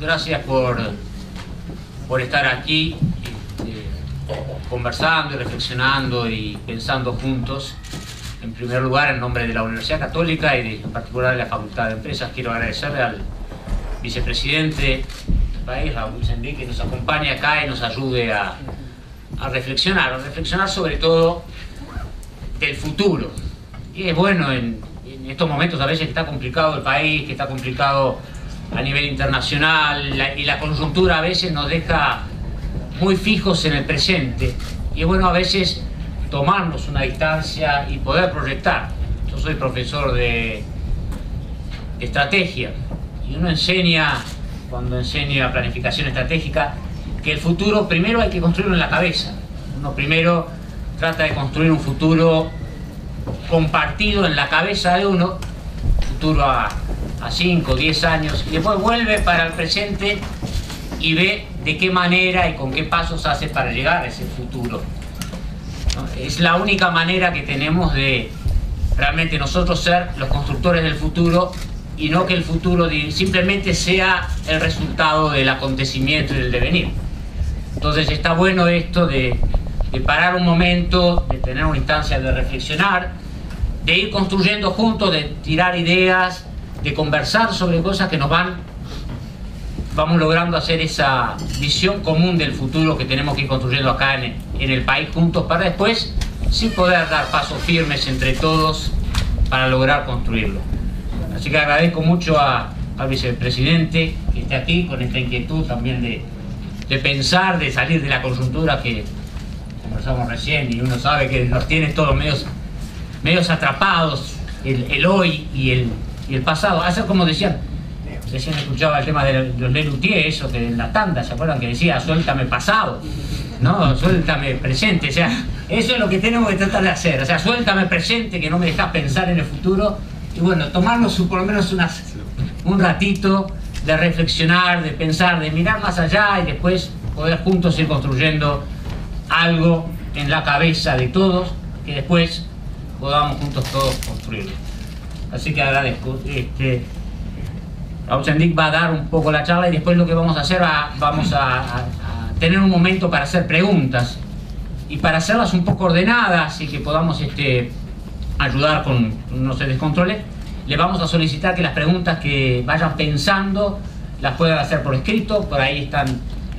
Gracias por, por estar aquí este, conversando y reflexionando y pensando juntos. En primer lugar, en nombre de la Universidad Católica y en particular de la Facultad de Empresas, quiero agradecerle al vicepresidente del país, Raúl Sendí, que nos acompañe acá y nos ayude a, a reflexionar, a reflexionar sobre todo del futuro. Y es bueno en, en estos momentos a veces que está complicado el país, que está complicado a nivel internacional y la conjuntura a veces nos deja muy fijos en el presente. Y es bueno a veces tomarnos una distancia y poder proyectar. Yo soy profesor de, de estrategia y uno enseña, cuando enseña planificación estratégica, que el futuro primero hay que construirlo en la cabeza. Uno primero trata de construir un futuro compartido en la cabeza de uno, futuro a, a 5, 10 años, y después vuelve para el presente y ve de qué manera y con qué pasos hace para llegar a ese futuro. Es la única manera que tenemos de realmente nosotros ser los constructores del futuro y no que el futuro simplemente sea el resultado del acontecimiento y del devenir. Entonces está bueno esto de, de parar un momento, de tener una instancia de reflexionar, de ir construyendo juntos, de tirar ideas, de conversar sobre cosas que nos van, vamos logrando hacer esa visión común del futuro que tenemos que ir construyendo acá en, en el país juntos para después sí poder dar pasos firmes entre todos para lograr construirlo. Así que agradezco mucho a- al vicepresidente que esté aquí con esta inquietud también de, de pensar, de salir de la coyuntura que conversamos recién y uno sabe que nos tiene todos medios, medios atrapados, el, el hoy y el, y el pasado. Hace como decían, recién escuchaba el tema de los Lelutier, eso que en la tanda, ¿se acuerdan que decía suéltame pasado? No, suéltame presente, o sea, eso es lo que tenemos que tratar de hacer, o sea, suéltame presente que no me dejas pensar en el futuro y bueno, tomarnos por lo menos un ratito de reflexionar, de pensar, de mirar más allá y después poder juntos ir construyendo algo en la cabeza de todos que después podamos juntos todos construirlo. Así que agradezco. Este, Raúl Sendic va a dar un poco la charla y después lo que vamos a hacer, va- vamos a, a- a tener un momento para hacer preguntas y para hacerlas un poco ordenadas y que podamos este, ayudar con no se descontrole, le vamos a solicitar que las preguntas que vayan pensando las puedan hacer por escrito, por ahí están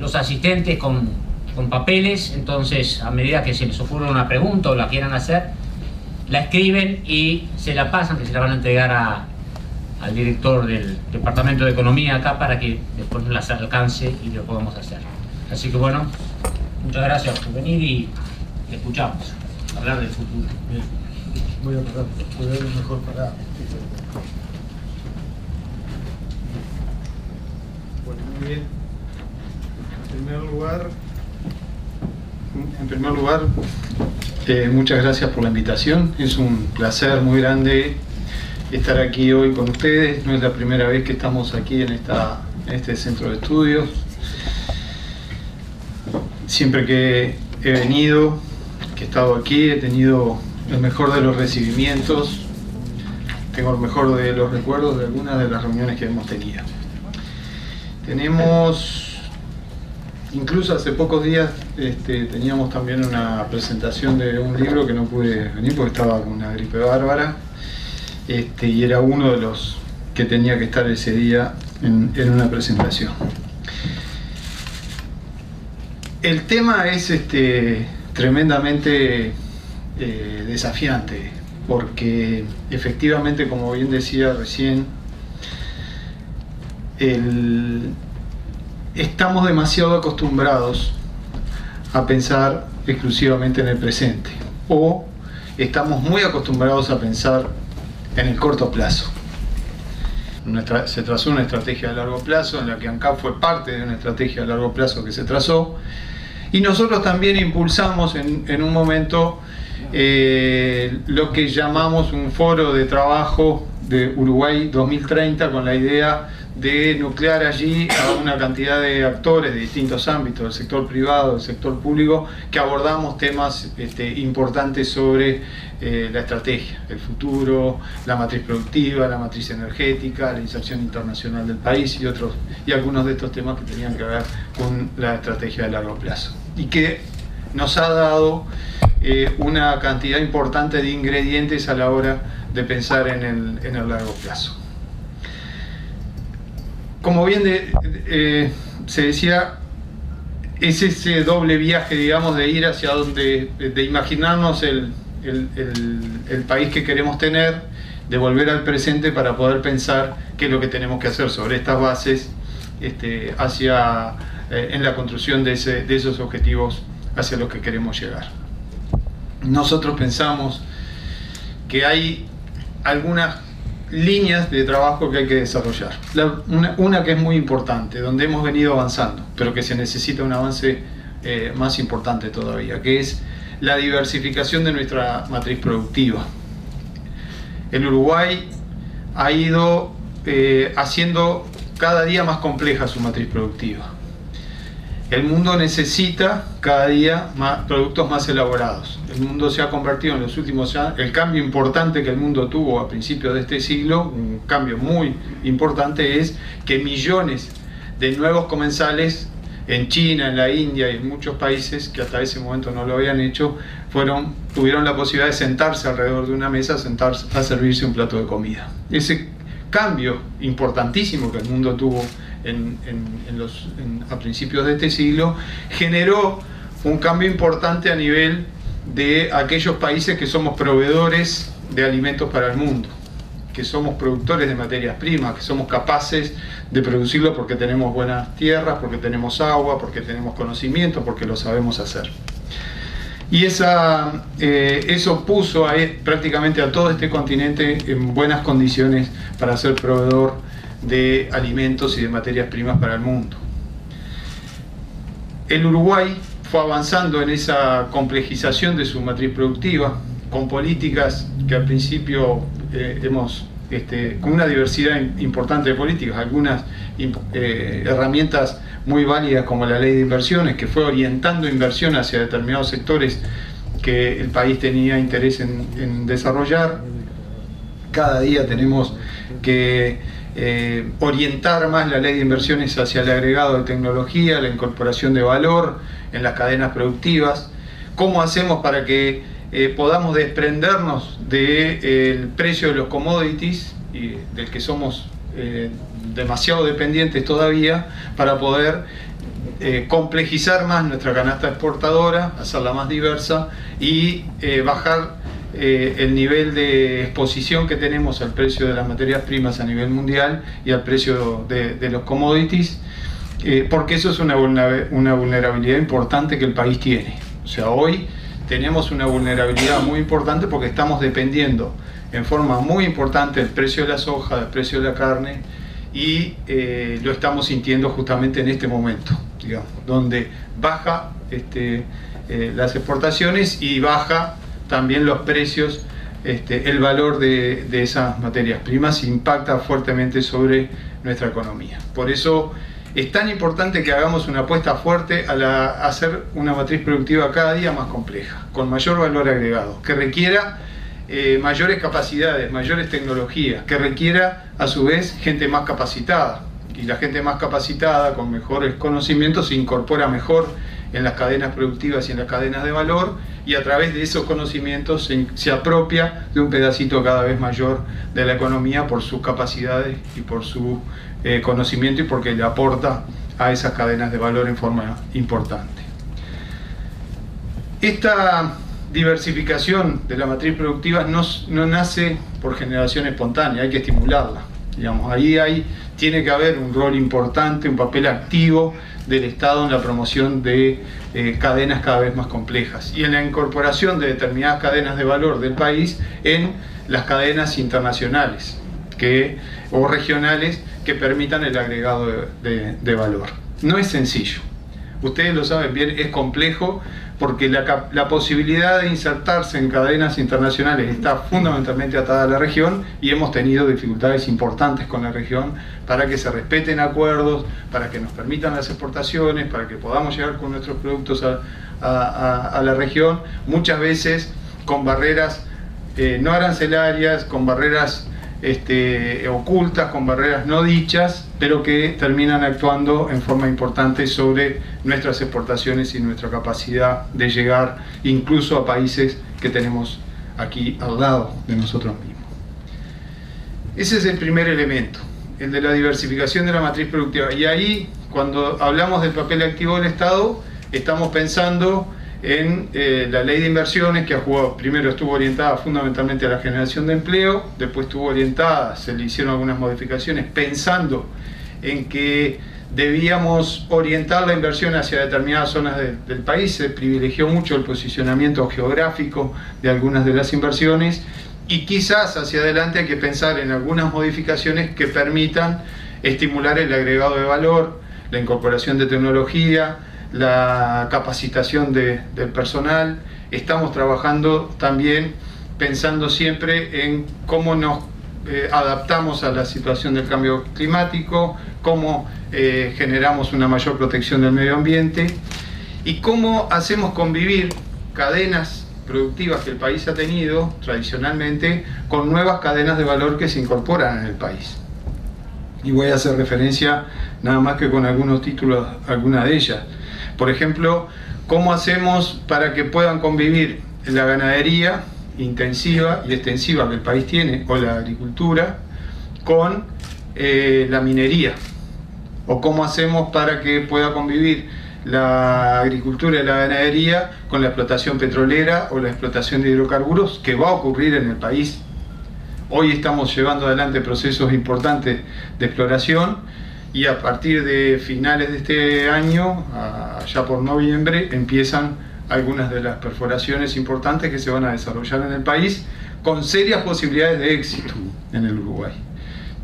los asistentes con, con papeles, entonces a medida que se les ocurra una pregunta o la quieran hacer, la escriben y se la pasan, que se la van a entregar a, al director del Departamento de Economía acá para que después las alcance y lo podamos hacer. Así que bueno, muchas gracias por venir y te escuchamos hablar del futuro. Voy a parar, voy a mejor parado. Bueno, muy bien. En primer lugar, en primer lugar, eh, muchas gracias por la invitación. Es un placer muy grande estar aquí hoy con ustedes. No es la primera vez que estamos aquí en, esta, en este centro de estudios. Siempre que he venido, que he estado aquí, he tenido el mejor de los recibimientos, tengo el mejor de los recuerdos de algunas de las reuniones que hemos tenido. Tenemos, incluso hace pocos días, este, teníamos también una presentación de un libro que no pude venir porque estaba con una gripe bárbara, este, y era uno de los que tenía que estar ese día en, una presentación. El tema es este, tremendamente eh, desafiante, porque efectivamente, como bien decía recién, el- estamos demasiado acostumbrados a pensar exclusivamente en el presente, o estamos muy acostumbrados a pensar en el corto plazo. Se trazó una estrategia a largo plazo, en la que ANCAP fue parte de una estrategia a largo plazo que se trazó, y nosotros también impulsamos en, en un momento eh, lo que llamamos un foro de trabajo de Uruguay 2030 con la idea de nuclear allí a una cantidad de actores de distintos ámbitos, del sector privado, del sector público, que abordamos temas este, importantes sobre eh, la estrategia, el futuro, la matriz productiva, la matriz energética, la inserción internacional del país y otros, y algunos de estos temas que tenían que ver con la estrategia de largo plazo. Y que nos ha dado eh, una cantidad importante de ingredientes a la hora de pensar en el, en el largo plazo como bien eh, se decía, es ese doble viaje, digamos, de ir hacia donde, de imaginarnos el, país que queremos tener, de volver al presente para poder pensar qué es lo que tenemos que hacer sobre estas bases este, hacia, eh, en la construcción de, de esos objetivos hacia los que queremos llegar. Nosotros pensamos que hay algunas líneas de trabajo que hay que desarrollar. una, que es muy importante, donde hemos venido avanzando, pero que se necesita un avance eh, más importante todavía, que es la diversificación de nuestra matriz productiva. El Uruguay ha ido eh, haciendo cada día más compleja su matriz productiva. El mundo necesita cada día más productos más elaborados. El mundo se ha convertido en los últimos años, el cambio importante que el mundo tuvo a principios de este siglo, un cambio muy importante es que millones de nuevos comensales en China, en la India y en muchos países que hasta ese momento no lo habían hecho, fueron, tuvieron la posibilidad de sentarse alrededor de una mesa sentarse, a servirse un plato de comida. Ese cambio importantísimo que el mundo tuvo a principios de este siglo, generó un cambio importante a nivel de aquellos países que somos proveedores de alimentos para el mundo, que somos productores de materias primas, que somos capaces de producirlo porque tenemos buenas tierras, porque tenemos agua, porque tenemos conocimiento, porque lo sabemos hacer. Y esa, eh, eso puso a, prácticamente a todo este continente en buenas condiciones para ser proveedor de alimentos y de materias primas para el mundo. El Uruguay fue avanzando en esa complejización de su matriz productiva, con políticas que al principio eh, hemos, este, con una diversidad importante de políticas, algunas eh, herramientas muy válidas como la ley de inversiones, que fue orientando inversión hacia determinados sectores que el país tenía interés en desarrollar. Cada día tenemos que eh, orientar más la ley de inversiones hacia el agregado de tecnología, la incorporación de valor en las cadenas productivas, cómo hacemos para que eh, podamos desprendernos del de, precio de los commodities, y del que somos eh, demasiado dependientes todavía, para poder complejizar más nuestra canasta exportadora, hacerla más diversa y bajar eh, el nivel de exposición que tenemos al precio de las materias primas a nivel mundial y al precio de, los commodities, eh, porque eso es una, una vulnerabilidad importante que el país tiene. O sea, hoy tenemos una vulnerabilidad muy importante porque estamos dependiendo en forma muy importante del precio de la soja, del precio de la carne y eh, lo estamos sintiendo justamente en este momento, digamos, donde baja este, las exportaciones y baja también los precios, este, el valor de, esas materias primas impacta fuertemente sobre nuestra economía. Por eso es tan importante que hagamos una apuesta fuerte a, hacer una matriz productiva cada día más compleja, con mayor valor agregado, que requiera eh, mayores capacidades, mayores tecnologías, que requiera a su vez gente más capacitada. Y la gente más capacitada, con mejores conocimientos, se incorpora mejor en las cadenas productivas y en las cadenas de valor y a través de esos conocimientos se, apropia de un pedacito cada vez mayor de la economía por sus capacidades y por su eh, conocimiento y porque le aporta a esas cadenas de valor en forma importante. Esta diversificación de la matriz productiva no, no nace por generación espontánea, hay que estimularla. Digamos, ahí hay, tiene que haber un rol importante, un papel activo del Estado en la promoción de eh, cadenas cada vez más complejas y en la incorporación de determinadas cadenas de valor del país en las cadenas internacionales que, o regionales que permitan el agregado de, valor. No es sencillo, ustedes lo saben bien, es complejo porque la, la, posibilidad de insertarse en cadenas internacionales está fundamentalmente atada a la región y hemos tenido dificultades importantes con la región para que se respeten acuerdos, para que nos permitan las exportaciones, para que podamos llegar con nuestros productos a, la región, muchas veces con barreras eh, no arancelarias, con barreras este, ocultas, con barreras no dichas, pero que terminan actuando en forma importante sobre nuestras exportaciones y nuestra capacidad de llegar incluso a países que tenemos aquí al lado de nosotros mismos. Ese es el primer elemento, el de la diversificación de la matriz productiva. Y ahí, cuando hablamos del papel activo del Estado, estamos pensando en eh, la ley de inversiones que ha jugado, primero estuvo orientada fundamentalmente a la generación de empleo, después estuvo orientada, se le hicieron algunas modificaciones pensando en que debíamos orientar la inversión hacia determinadas zonas del país, se privilegió mucho el posicionamiento geográfico de algunas de las inversiones y quizás hacia adelante hay que pensar en algunas modificaciones que permitan estimular el agregado de valor, la incorporación de tecnología, la capacitación del personal, estamos trabajando también pensando siempre en cómo nos eh, adaptamos a la situación del cambio climático, cómo eh, generamos una mayor protección del medio ambiente y cómo hacemos convivir cadenas productivas que el país ha tenido tradicionalmente con nuevas cadenas de valor que se incorporan en el país. Y voy a hacer referencia nada más que con algunos títulos, alguna de ellas. Por ejemplo, ¿cómo hacemos para que puedan convivir la ganadería intensiva y extensiva que el país tiene, o la agricultura, con eh, la minería? ¿O cómo hacemos para que pueda convivir la agricultura y la ganadería con la explotación petrolera o la explotación de hidrocarburos que va a ocurrir en el país? Hoy estamos llevando adelante procesos importantes de exploración y a partir de finales de este año, ya por noviembre, empiezan algunas de las perforaciones importantes que se van a desarrollar en el país con serias posibilidades de éxito en el Uruguay,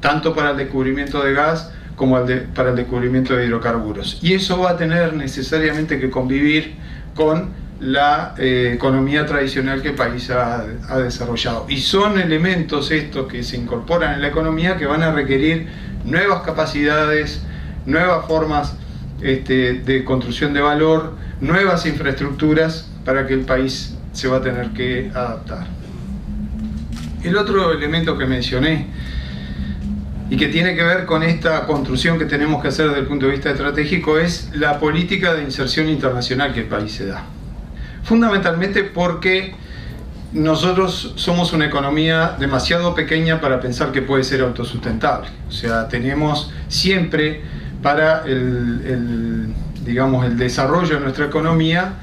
tanto para el descubrimiento de gas como para el descubrimiento de hidrocarburos. Y eso va a tener necesariamente que convivir con la eh, economía tradicional que el país ha, ha desarrollado. Y son elementos estos que se incorporan en la economía que van a requerir nuevas capacidades, nuevas formas este, de construcción de valor, nuevas infraestructuras para que el país se va a tener que adaptar. El otro elemento que mencioné y que tiene que ver con esta construcción que tenemos que hacer desde el punto de vista estratégico es la política de inserción internacional que el país se da. Fundamentalmente porque nosotros somos una economía demasiado pequeña para pensar que puede ser autosustentable. O sea, tenemos siempre para el, digamos, el desarrollo de nuestra economía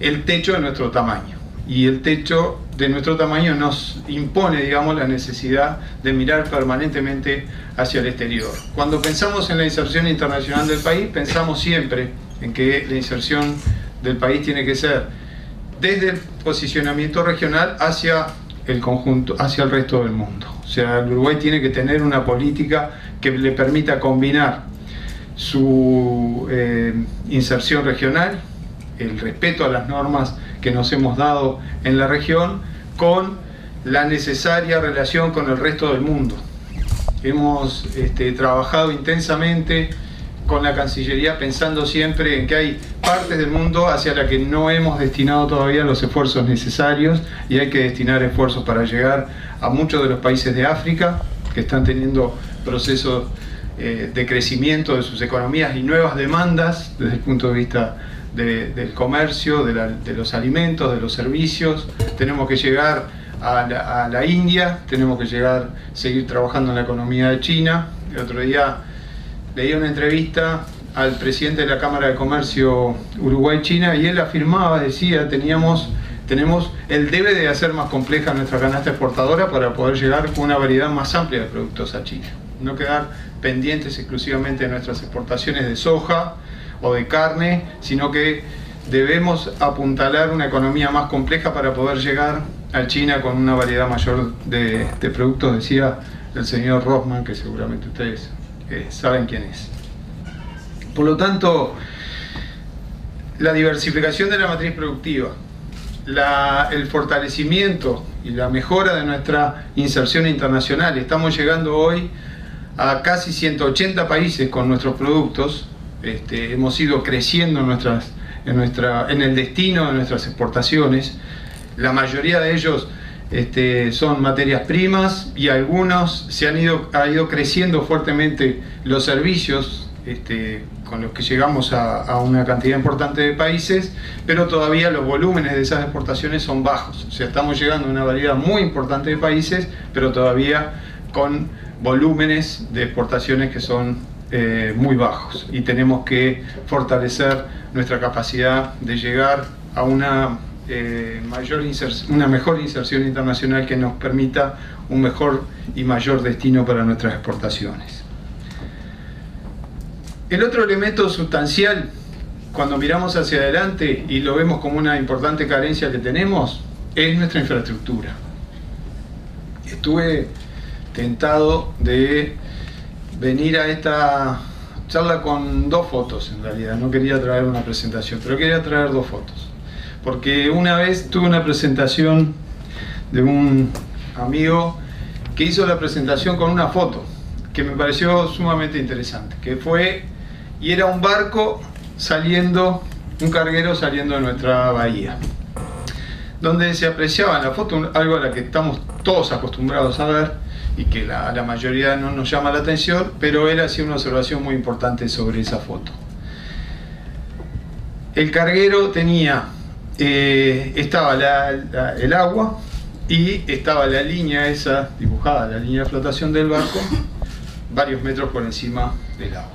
el techo de nuestro tamaño. Y el techo de nuestro tamaño nos impone, digamos, la necesidad de mirar permanentemente hacia el exterior. Cuando pensamos en la inserción internacional del país, pensamos siempre en que la inserción del país tiene que ser desde el posicionamiento regional hacia el conjunto, hacia el resto del mundo. O sea, el Uruguay tiene que tener una política que le permita combinar su eh, inserción regional, el respeto a las normas que nos hemos dado en la región, con la necesaria relación con el resto del mundo. Hemos este, trabajado intensamente con la Cancillería pensando siempre en que hay partes del mundo hacia la que no hemos destinado todavía los esfuerzos necesarios y hay que destinar esfuerzos para llegar a muchos de los países de África que están teniendo procesos eh, de crecimiento de sus economías y nuevas demandas desde el punto de vista del comercio, de, los alimentos, de los servicios. Tenemos que llegar a la, a la India, tenemos que llegar, seguir trabajando en la economía de China. El otro día leí una entrevista al presidente de la Cámara de Comercio Uruguay-China y él afirmaba, decía, teníamos, tenemos el debe de hacer más compleja nuestra canasta exportadora para poder llegar con una variedad más amplia de productos a China. No quedar pendientes exclusivamente de nuestras exportaciones de soja o de carne, sino que debemos apuntalar una economía más compleja para poder llegar a China con una variedad mayor de, productos, decía el señor Rothman, que seguramente ustedes saben quién es. Por lo tanto, la diversificación de la matriz productiva, el fortalecimiento y la mejora de nuestra inserción internacional. Estamos llegando hoy a casi 180 países con nuestros productos. Este, hemos ido creciendo en, nuestras, en, nuestra, en el destino de nuestras exportaciones. La mayoría de ellos este, son materias primas y algunos se han ido, ha ido creciendo fuertemente los servicios este, con los que llegamos a, una cantidad importante de países, pero todavía los volúmenes de esas exportaciones son bajos. O sea, estamos llegando a una variedad muy importante de países, pero todavía con volúmenes de exportaciones que son eh, muy bajos. Y tenemos que fortalecer nuestra capacidad de llegar a una, eh, mayor una mejor inserción internacional que nos permita un mejor y mayor destino para nuestras exportaciones. El otro elemento sustancial, cuando miramos hacia adelante y lo vemos como una importante carencia que tenemos, es nuestra infraestructura. Estuve tentado de venir a esta charla con dos fotos en realidad, no quería traer una presentación, pero quería traer dos fotos. Porque una vez tuve una presentación de un amigo que hizo la presentación con una foto que me pareció sumamente interesante, que fue y era un barco saliendo, un carguero saliendo de nuestra bahía, donde se apreciaba en la foto algo a la que estamos todos acostumbrados a ver y que la, mayoría no nos llama la atención, pero él hacía una observación muy importante sobre esa foto. El carguero tenía, eh, estaba el agua y estaba la línea esa dibujada, la línea de flotación del barco, varios metros por encima del agua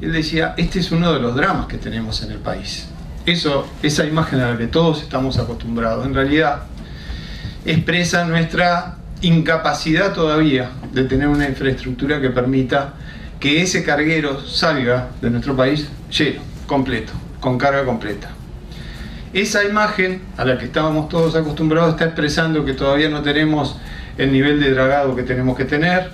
él decía, este es uno de los dramas que tenemos en el país. Eso, esa imagen a la que todos estamos acostumbrados, en realidad expresa nuestra incapacidad todavía de tener una infraestructura que permita que ese carguero salga de nuestro país lleno, completo, con carga completa. Esa imagen a la que estábamos todos acostumbrados está expresando que todavía no tenemos el nivel de dragado que tenemos que tener,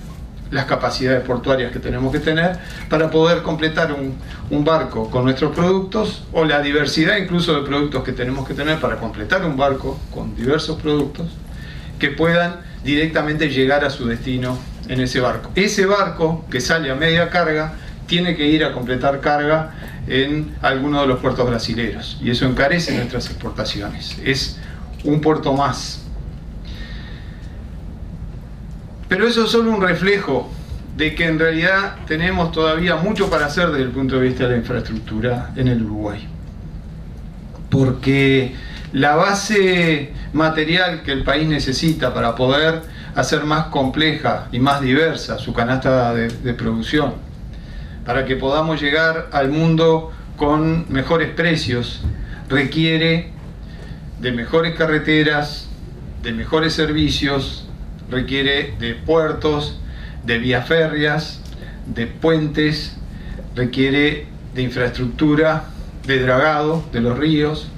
las capacidades portuarias que tenemos que tener para poder completar un, barco con nuestros productos o la diversidad incluso de productos que tenemos que tener para completar un barco con diversos productos que puedan directamente llegar a su destino en ese barco. Ese barco que sale a media carga tiene que ir a completar carga en alguno de los puertos brasileños y eso encarece nuestras exportaciones. Es un puerto más pero eso es solo un reflejo de que en realidad tenemos todavía mucho para hacer desde el punto de vista de la infraestructura en el Uruguay. Porque la base material que el país necesita para poder hacer más compleja y más diversa su canasta de, de producción, para que podamos llegar al mundo con mejores precios, requiere de mejores carreteras, de mejores servicios, requiere de puertos, de vías férreas, de puentes, requiere de infraestructura, de dragado de los ríos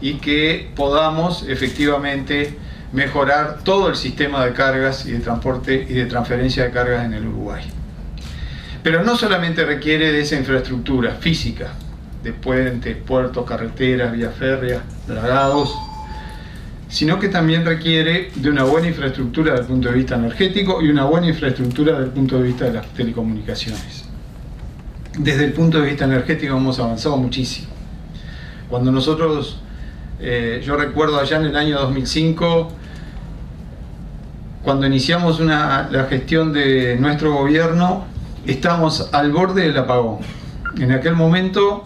y que podamos efectivamente mejorar todo el sistema de cargas y de transporte y de transferencia de cargas en el Uruguay. Pero no solamente requiere de esa infraestructura física, de puentes, puertos, carreteras, vías férreas, dragados, sino que también requiere de una buena infraestructura desde el punto de vista energético y una buena infraestructura desde el punto de vista de las telecomunicaciones. Desde el punto de vista energético hemos avanzado muchísimo. Cuando nosotros, eh, yo recuerdo allá en el año 2005, cuando iniciamos la gestión de nuestro gobierno, estábamos al borde del apagón. En aquel momento,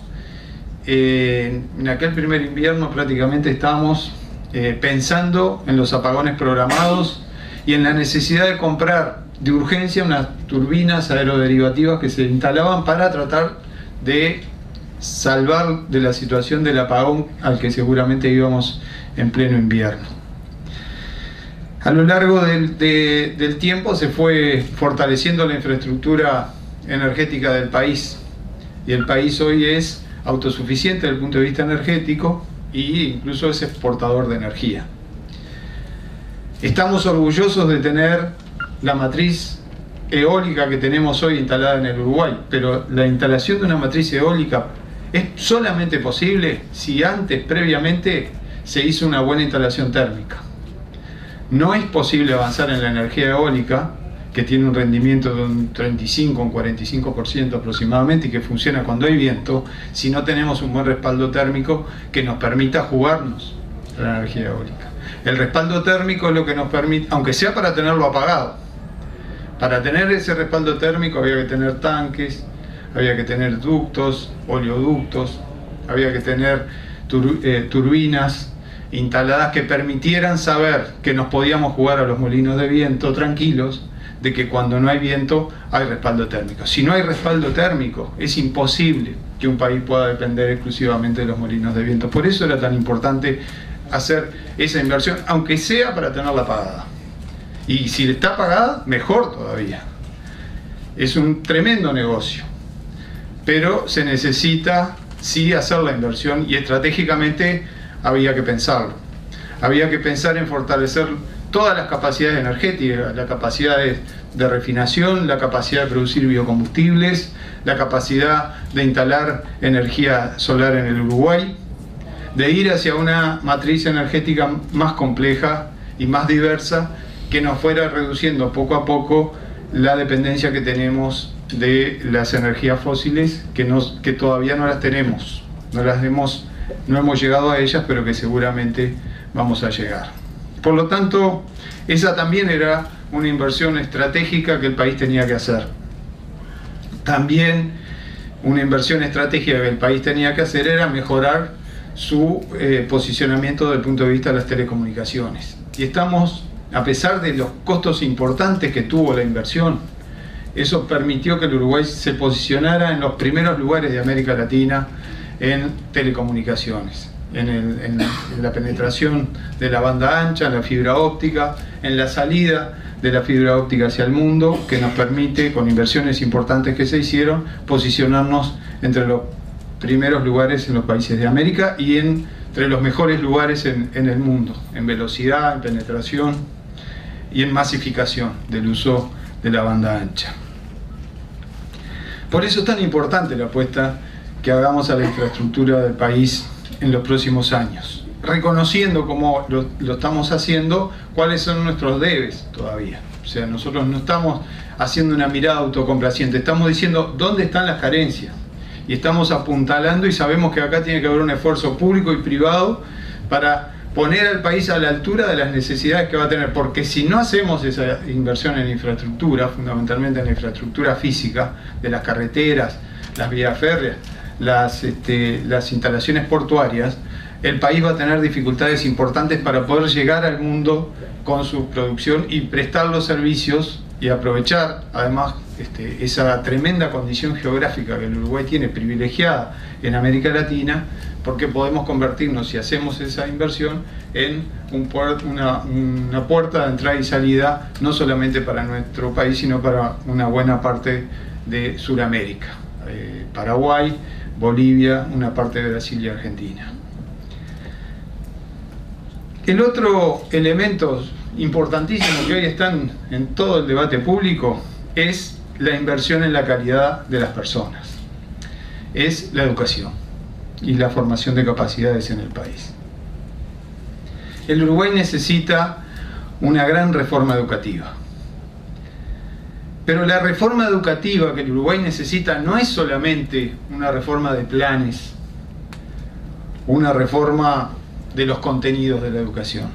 eh, en aquel primer invierno prácticamente estábamos eh, pensando en los apagones programados y en la necesidad de comprar de urgencia unas turbinas aeroderivativas que se instalaban para tratar de salvar de la situación del apagón al que seguramente íbamos en pleno invierno. A lo largo del, tiempo se fue fortaleciendo la infraestructura energética del país y el país hoy es autosuficiente desde el punto de vista energético e incluso es exportador de energía. Estamos orgullosos de tener la matriz eólica que tenemos hoy instalada en el Uruguay, pero la instalación de una matriz eólica es solamente posible si antes, previamente, se hizo una buena instalación térmica. No es posible avanzar en la energía eólica, que tiene un rendimiento de un 35, un 45% aproximadamente y que funciona cuando hay viento, si no tenemos un buen respaldo térmico que nos permita jugarnos la energía eólica. El respaldo térmico es lo que nos permite, aunque sea para tenerlo apagado, para tener ese respaldo térmico había que tener tanques, había que tener ductos, oleoductos, había que tener eh, turbinas instaladas que permitieran saber que nos podíamos jugar a los molinos de viento tranquilos, de que cuando no hay viento hay respaldo térmico. Si no hay respaldo térmico, es imposible que un país pueda depender exclusivamente de los molinos de viento. Por eso era tan importante hacer esa inversión, aunque sea para tenerla pagada. Y si está pagada, mejor todavía. Es un tremendo negocio. Pero se necesita sí hacer la inversión y estratégicamente había que pensarlo. Había que pensar en fortalecer todas las capacidades energéticas, la capacidad de, refinación, la capacidad de producir biocombustibles, la capacidad de instalar energía solar en el Uruguay, de ir hacia una matriz energética más compleja y más diversa que nos fuera reduciendo poco a poco la dependencia que tenemos de las energías fósiles que, que todavía no las tenemos, no las hemos, no hemos llegado a ellas, pero que seguramente vamos a llegar. Por lo tanto, esa también era una inversión estratégica que el país tenía que hacer. También una inversión estratégica que el país tenía que hacer era mejorar su eh, posicionamiento desde el punto de vista de las telecomunicaciones. Y estamos a pesar de los costos importantes que tuvo la inversión, eso permitió que el Uruguay se posicionara en los primeros lugares de América Latina en telecomunicaciones, en, la penetración de la banda ancha, en la fibra óptica, en la salida de la fibra óptica hacia el mundo, que nos permite, con inversiones importantes que se hicieron, posicionarnos entre los primeros lugares en los países de América y entre los mejores lugares en el mundo, en velocidad, en penetración y en masificación del uso de la banda ancha. Por eso es tan importante la apuesta que hagamos a la infraestructura del país en los próximos años, reconociendo como lo, estamos haciendo, cuáles son nuestros debes todavía. O sea, nosotros no estamos haciendo una mirada autocomplaciente, estamos diciendo dónde están las carencias y estamos apuntalando y sabemos que acá tiene que haber un esfuerzo público y privado para poner al país a la altura de las necesidades que va a tener, porque si no hacemos esa inversión en infraestructura, fundamentalmente en la infraestructura física, de las carreteras, las vías férreas, las, este, las instalaciones portuarias, el país va a tener dificultades importantes para poder llegar al mundo con su producción y prestar los servicios y aprovechar además este, esa tremenda condición geográfica que el Uruguay tiene privilegiada en América Latina porque podemos convertirnos, si hacemos esa inversión, en un una, una, puerta de entrada y salida, no solamente para nuestro país, sino para una buena parte de Sudamérica, eh, Paraguay, Bolivia, una parte de Brasil y Argentina. El otro elemento importantísimo que hoy está en todo el debate público es la inversión en la calidad de las personas, es la educación y la formación de capacidades en el país. El Uruguay necesita una gran reforma educativa. Pero la reforma educativa que el Uruguay necesita no es solamente una reforma de planes, una reforma de los contenidos de la educación.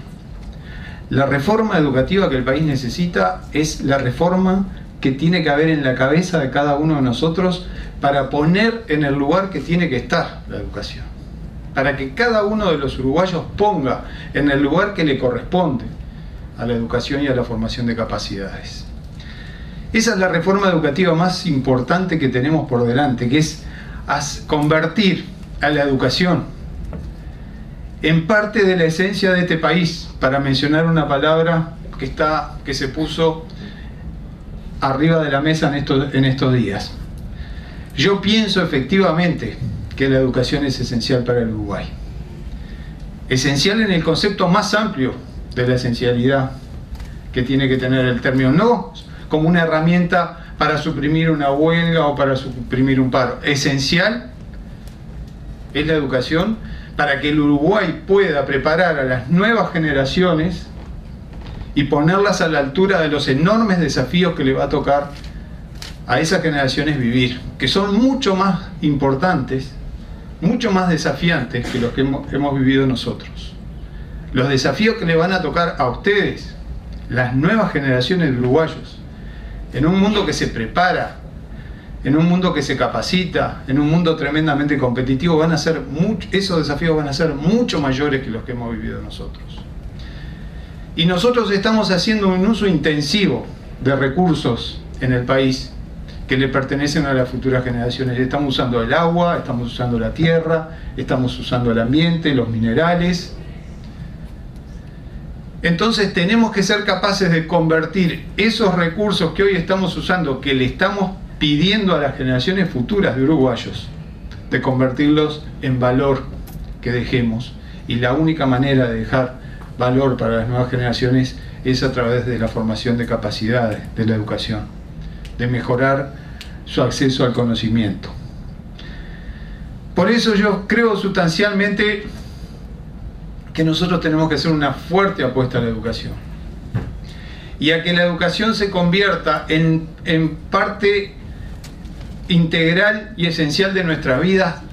La reforma educativa que el país necesita es la reforma que tiene que haber en la cabeza de cada uno de nosotros para poner en el lugar que tiene que estar la educación. Para que cada uno de los uruguayos ponga en el lugar que le corresponde a la educación y a la formación de capacidades. Esa es la reforma educativa más importante que tenemos por delante, que es convertir a la educación en parte de la esencia de este país, para mencionar una palabra que, está, que se puso arriba de la mesa en estos, en estos días. Yo pienso efectivamente que la educación es esencial para el Uruguay. Esencial en el concepto más amplio de la esencialidad que tiene que tener el término, no como una herramienta para suprimir una huelga o para suprimir un paro. Esencial es la educación para que el Uruguay pueda preparar a las nuevas generaciones y ponerlas a la altura de los enormes desafíos que le va a tocar a esas generaciones vivir, que son mucho más importantes, mucho más desafiantes que los que hemos, vivido nosotros. Los desafíos que le van a tocar a ustedes, las nuevas generaciones de uruguayos, en un mundo que se prepara, en un mundo que se capacita, en un mundo tremendamente competitivo, van a ser esos desafíos van a ser mucho mayores que los que hemos vivido nosotros. Y nosotros estamos haciendo un uso intensivo de recursos en el país que le pertenecen a las futuras generaciones. Estamos usando el agua, estamos usando la tierra, estamos usando el ambiente, los minerales. Entonces tenemos que ser capaces de convertir esos recursos que hoy estamos usando, que le estamos pidiendo a las generaciones futuras de uruguayos de convertirlos en valor que dejemos. Y la única manera de dejar valor para las nuevas generaciones es a través de la formación de capacidades, de la educación, de mejorar su acceso al conocimiento. Por eso yo creo sustancialmente que nosotros tenemos que hacer una fuerte apuesta a la educación. Y a que la educación se convierta en, en parte integral y esencial de nuestra vida,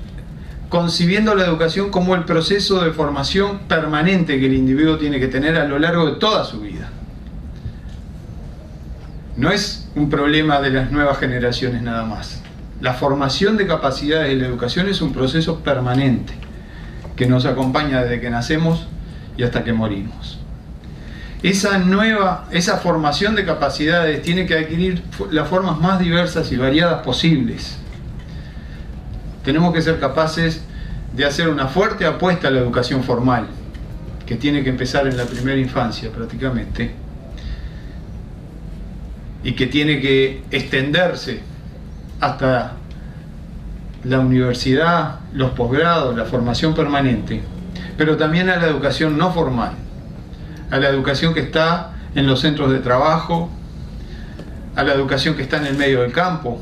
concibiendo la educación como el proceso de formación permanente que el individuo tiene que tener a lo largo de toda su vida. No es un problema de las nuevas generaciones nada más. La formación de capacidades de la educación es un proceso permanente que nos acompaña desde que nacemos y hasta que morimos esa nueva, esa formación de capacidades tiene que adquirir las formas más diversas y variadas posibles. Tenemos que ser capaces de hacer una fuerte apuesta a la educación formal, que tiene que empezar en la primera infancia prácticamente, y que tiene que extenderse hasta la universidad, los posgrados, la formación permanente, pero también a la educación no formal a la educación que está en los centros de trabajo, a la educación que está en el medio del campo,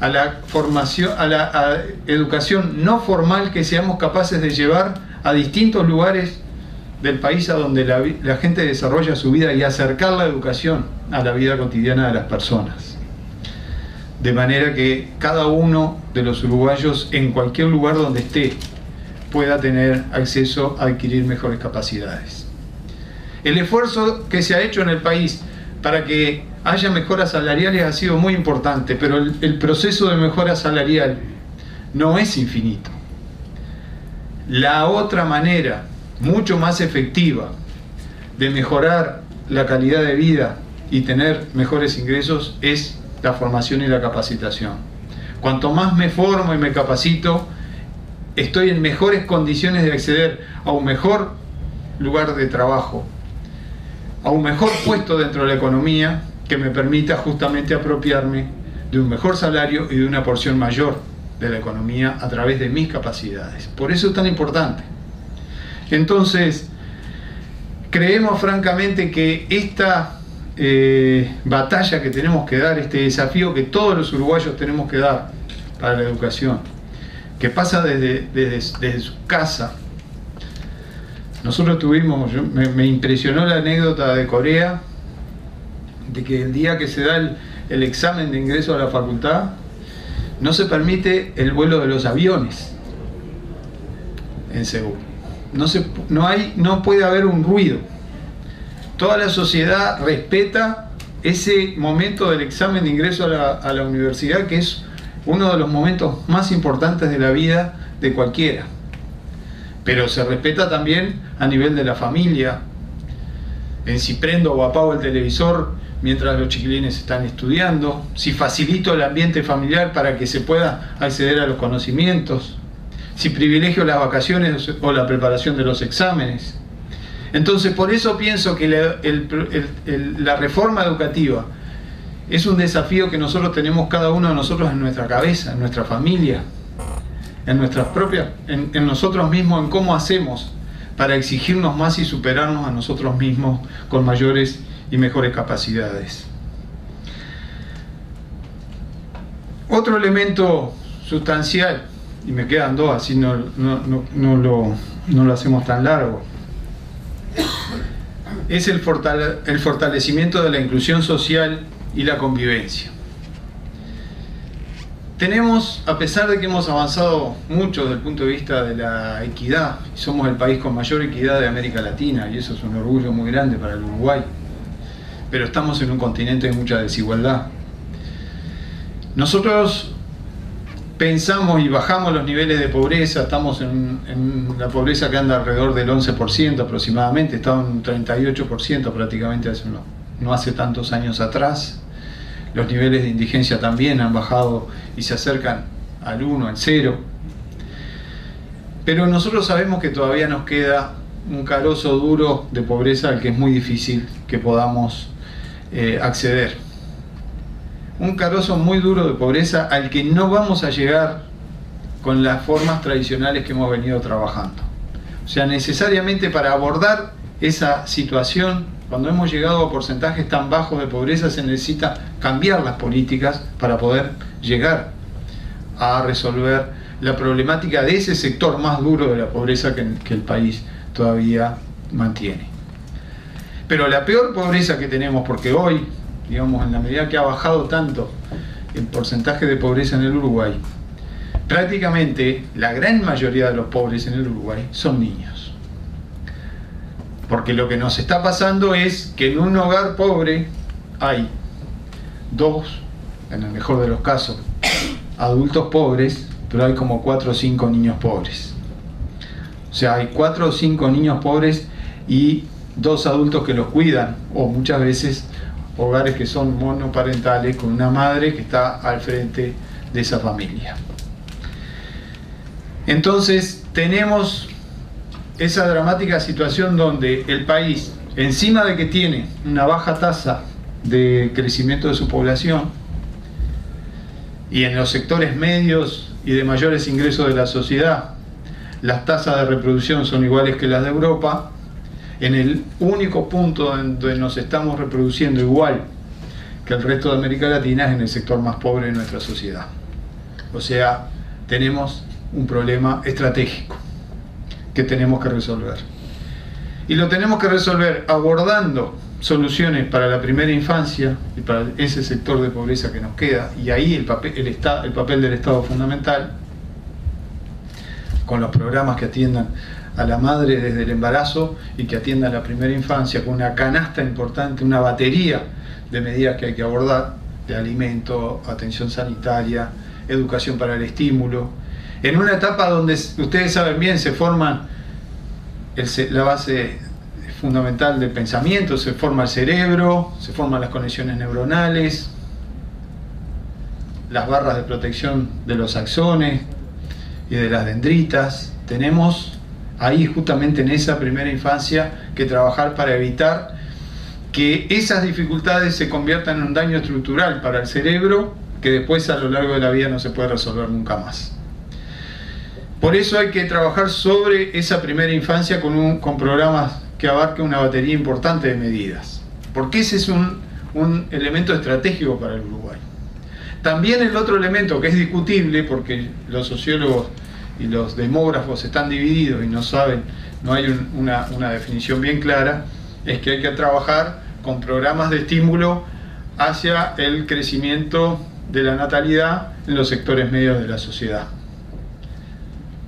a la formación, a la educación no formal que seamos capaces de llevar a distintos lugares del país a donde la, la, gente desarrolla su vida y acercar la educación a la vida cotidiana de las personas. De manera que cada uno de los uruguayos en cualquier lugar donde esté pueda tener acceso a adquirir mejores capacidades. El esfuerzo que se ha hecho en el país para que haya mejoras salariales ha sido muy importante, pero el, proceso de mejora salarial no es infinito. La otra manera, mucho más efectiva, de mejorar la calidad de vida y tener mejores ingresos es la formación y la capacitación. Cuanto más me formo y me capacito, estoy en mejores condiciones de acceder a un mejor lugar de trabajo, a un mejor puesto dentro de la economía que me permita justamente apropiarme de un mejor salario y de una porción mayor de la economía a través de mis capacidades. Por eso es tan importante. Entonces, creemos francamente que esta eh, batalla que tenemos que dar, este desafío que todos los uruguayos tenemos que dar para la educación, que pasa desde, desde su casa, nosotros tuvimos, me, impresionó la anécdota de Corea, de que el día que se da el, examen de ingreso a la facultad, no se permite el vuelo de los aviones en Seúl. No, se, no, hay, no puede haber un ruido. Toda la sociedad respeta ese momento del examen de ingreso a la, universidad, que es uno de los momentos más importantes de la vida de cualquiera pero se respeta también a nivel de la familia, en si prendo o apago el televisor mientras los chiquilines están estudiando, si facilito el ambiente familiar para que se pueda acceder a los conocimientos, si privilegio las vacaciones o la preparación de los exámenes. Entonces, por eso pienso que la, reforma educativa es un desafío que nosotros tenemos cada uno de nosotros en nuestra cabeza, en nuestra familia, en nuestras propias, en, nosotros mismos, en cómo hacemos para exigirnos más y superarnos a nosotros mismos con mayores y mejores capacidades. Otro elemento sustancial y me quedan dos, así no, no, lo, lo, hacemos tan largo. Es el, el fortalecimiento de la inclusión social y la convivencia. Tenemos, a pesar de que hemos avanzado mucho desde el punto de vista de la equidad, somos el país con mayor equidad de América Latina y eso es un orgullo muy grande para el Uruguay, pero estamos en un continente de mucha desigualdad. Nosotros pensamos y bajamos los niveles de pobreza, estamos en, la pobreza que anda alrededor del 11% aproximadamente, en un 38% prácticamente hace no hace tantos años atrás. Los niveles de indigencia también han bajado y se acercan al 1, al 0. Pero nosotros sabemos que todavía nos queda un carozo duro de pobreza al que es muy difícil que podamos eh, acceder. Un carozo muy duro de pobreza al que no vamos a llegar con las formas tradicionales que hemos venido trabajando. O sea, necesariamente para abordar esa situación cuando hemos llegado a porcentajes tan bajos de pobreza se necesita cambiar las políticas para poder llegar a resolver la problemática de ese sector más duro de la pobreza que, el país todavía mantiene. Pero la peor pobreza que tenemos, porque hoy, digamos, en la medida que ha bajado tanto el porcentaje de pobreza en el Uruguay, prácticamente la gran mayoría de los pobres en el Uruguay son niños. Porque lo que nos está pasando es que en un hogar pobre hay dos, en el mejor de los casos, adultos pobres, pero hay como cuatro o cinco niños pobres. O sea, hay cuatro o cinco niños pobres y dos adultos que los cuidan, o muchas veces hogares que son monoparentales con una madre que está al frente de esa familia. Entonces, tenemos esa dramática situación donde el país, encima de que tiene una baja tasa de crecimiento de su población, y en los sectores medios y de mayores ingresos de la sociedad, las tasas de reproducción son iguales que las de Europa, en el único punto donde nos estamos reproduciendo igual que el resto de América Latina es en el sector más pobre de nuestra sociedad. O sea, tenemos un problema estratégico que tenemos que resolver. Y lo tenemos que resolver abordando soluciones para la primera infancia y para ese sector de pobreza que nos queda, y ahí el papel, el, el papel del Estado fundamental, con los programas que atiendan a la madre desde el embarazo y que atiendan la primera infancia, con una canasta importante, una batería de medidas que hay que abordar, de alimento, atención sanitaria, educación para el estímulo, en una etapa donde ustedes saben bien, se forman la base fundamental del pensamiento, se forma el cerebro, se forman las conexiones neuronales, las barras de protección de los axones y de las dendritas. Tenemos ahí justamente en esa primera infancia que trabajar para evitar que esas dificultades se conviertan en un daño estructural para el cerebro que después a lo largo de la vida no se puede resolver nunca más. Por eso hay que trabajar sobre esa primera infancia con, con programas que abarquen una batería importante de medidas, porque ese es un, un elemento estratégico para el Uruguay. También el otro elemento que es discutible, porque los sociólogos y los demógrafos están divididos y no saben, no hay una, definición bien clara, es que hay que trabajar con programas de estímulo hacia el crecimiento de la natalidad en los sectores medios de la sociedad.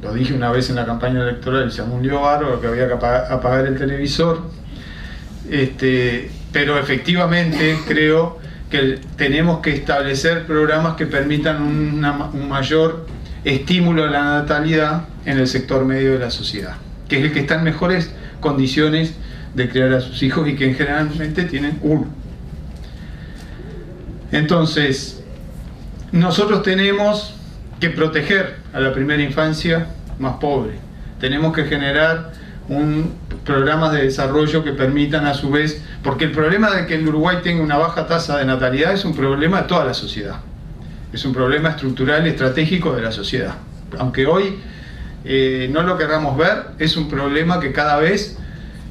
Lo dije una vez en la campaña electoral, se un bárbaro que había que apagar, el televisor, este, pero efectivamente creo que tenemos que establecer programas que permitan un mayor estímulo a la natalidad en el sector medio de la sociedad, que es el que está en mejores condiciones de criar a sus hijos y que generalmente tienen uno. Entonces, nosotros tenemos que proteger a la primera infancia más pobre. Tenemos que generar un, programas de desarrollo que permitan a su vez, porque el problema de que el Uruguay tenga una baja tasa de natalidad es un problema de toda la sociedad. Es un problema estructural y estratégico de la sociedad. Aunque hoy eh, no lo querramos ver, es un problema que cada vez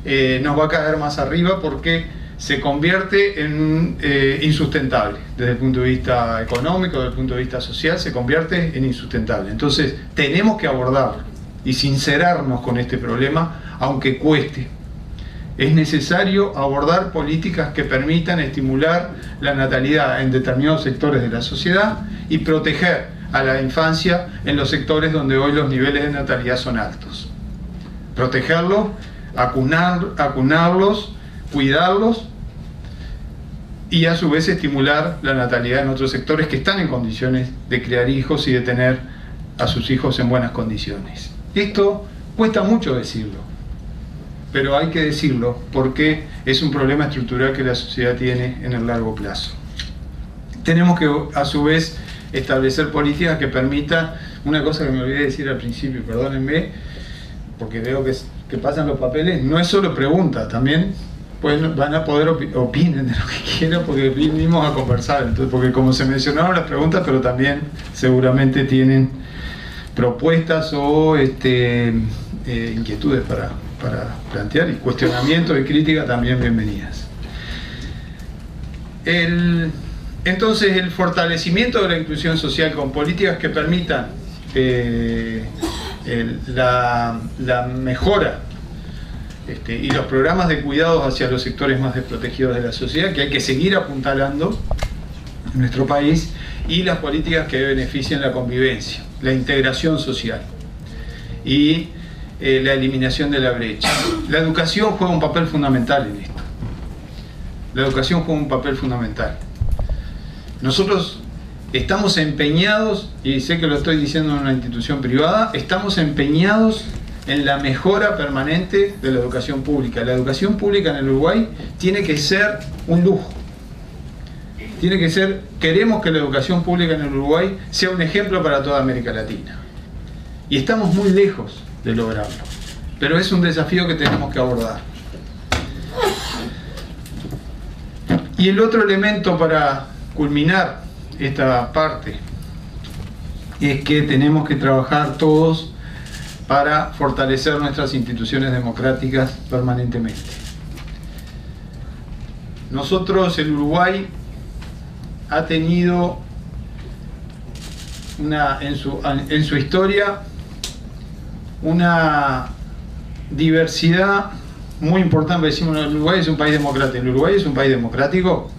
eh, nos va a caer más arriba porque se convierte en eh, insustentable. Desde el punto de vista económico, desde el punto de vista social, se convierte en insustentable. Entonces, tenemos que abordarlo y sincerarnos con este problema, aunque cueste. Es necesario abordar políticas que permitan estimular la natalidad en determinados sectores de la sociedad y proteger a la infancia en los sectores donde hoy los niveles de natalidad son altos. Protegerlos, acunar, acunarlos, cuidarlos y a su vez estimular la natalidad en otros sectores que están en condiciones de crear hijos y de tener a sus hijos en buenas condiciones. Esto cuesta mucho decirlo, pero hay que decirlo porque es un problema estructural que la sociedad tiene en el largo plazo. Tenemos que a su vez establecer políticas que permitan, una cosa que me olvidé decir al principio, perdónenme, porque veo que, que pasan los papeles, no es solo pregunta, también pues van a poder opinar de lo que quieran porque vinimos a conversar, entonces, porque como se mencionaron las preguntas, pero también seguramente tienen propuestas o este, eh, inquietudes para, para plantear y cuestionamientos y críticas también bienvenidas. El, entonces el fortalecimiento de la inclusión social con políticas que permitan eh, la, mejora este, y los programas de cuidados hacia los sectores más desprotegidos de la sociedad, que hay que seguir apuntalando en nuestro país, y las políticas que benefician la convivencia, la integración social y eh, la eliminación de la brecha. La educación juega un papel fundamental en esto. La educación juega un papel fundamental. Nosotros estamos empeñados, y sé que lo estoy diciendo en una institución privada, estamos empeñados en la mejora permanente de la educación pública. La educación pública en el Uruguay tiene que ser un lujo. Tiene que ser, queremos que la educación pública en el Uruguay sea un ejemplo para toda América Latina. Y estamos muy lejos de lograrlo. Pero es un desafío que tenemos que abordar. Y el otro elemento para culminar esta parte es que tenemos que trabajar todos para fortalecer nuestras instituciones democráticas permanentemente. Nosotros, el Uruguay, ha tenido una, en, su, en su historia una diversidad muy importante. Decimos, el Uruguay es un país democrático. El Uruguay es un país democrático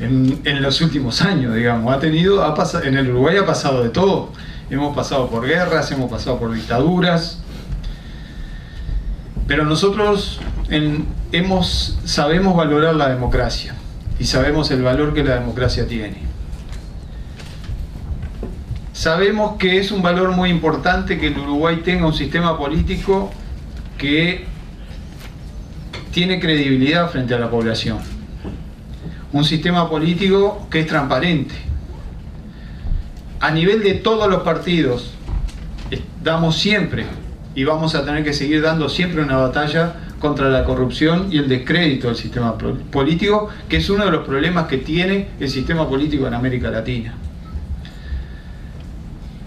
en, en, los últimos años, digamos. Ha tenido, ha pasado, en el Uruguay ha pasado de todo hemos pasado por guerras, hemos pasado por dictaduras, pero nosotros hemos, sabemos valorar la democracia y sabemos el valor que la democracia tiene. Sabemos que es un valor muy importante que el Uruguay tenga un sistema político que tiene credibilidad frente a la población. Un sistema político que es transparente, a nivel de todos los partidos, damos siempre y vamos a tener que seguir dando siempre una batalla contra la corrupción y el descrédito del sistema político, que es uno de los problemas que tiene el sistema político en América Latina.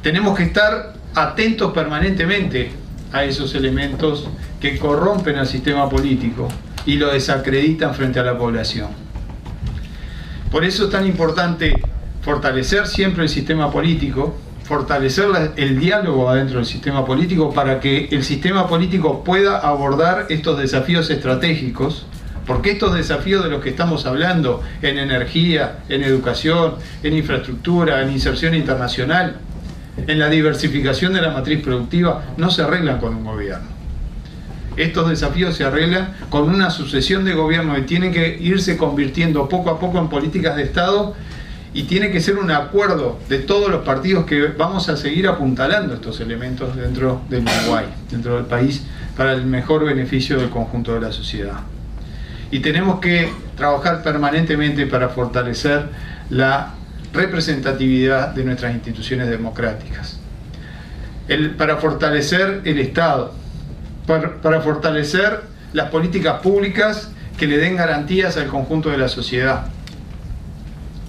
Tenemos que estar atentos permanentemente a esos elementos que corrompen al sistema político y lo desacreditan frente a la población. Por eso es tan importante fortalecer siempre el sistema político, fortalecer el diálogo adentro del sistema político para que el sistema político pueda abordar estos desafíos estratégicos, porque estos desafíos de los que estamos hablando en energía, en educación, en infraestructura, en inserción internacional, en la diversificación de la matriz productiva, no se arreglan con un gobierno. Estos desafíos se arreglan con una sucesión de gobiernos y tienen que irse convirtiendo poco a poco en políticas de Estado y tiene que ser un acuerdo de todos los partidos que vamos a seguir apuntalando estos elementos dentro del Uruguay, dentro del país, para el mejor beneficio del conjunto de la sociedad. Y tenemos que trabajar permanentemente para fortalecer la representatividad de nuestras instituciones democráticas, para fortalecer el Estado, para fortalecer las políticas públicas que le den garantías al conjunto de la sociedad.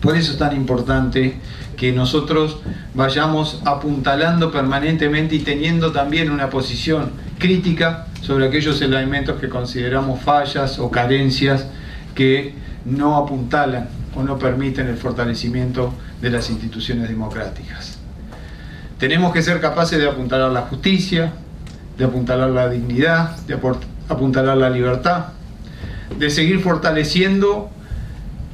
Por eso es tan importante que nosotros vayamos apuntalando permanentemente y teniendo también una posición crítica sobre aquellos elementos que consideramos fallas o carencias que no apuntalan o no permiten el fortalecimiento de las instituciones democráticas. Tenemos que ser capaces de apuntalar la justicia, de apuntalar la dignidad, de apuntalar la libertad, de seguir fortaleciendo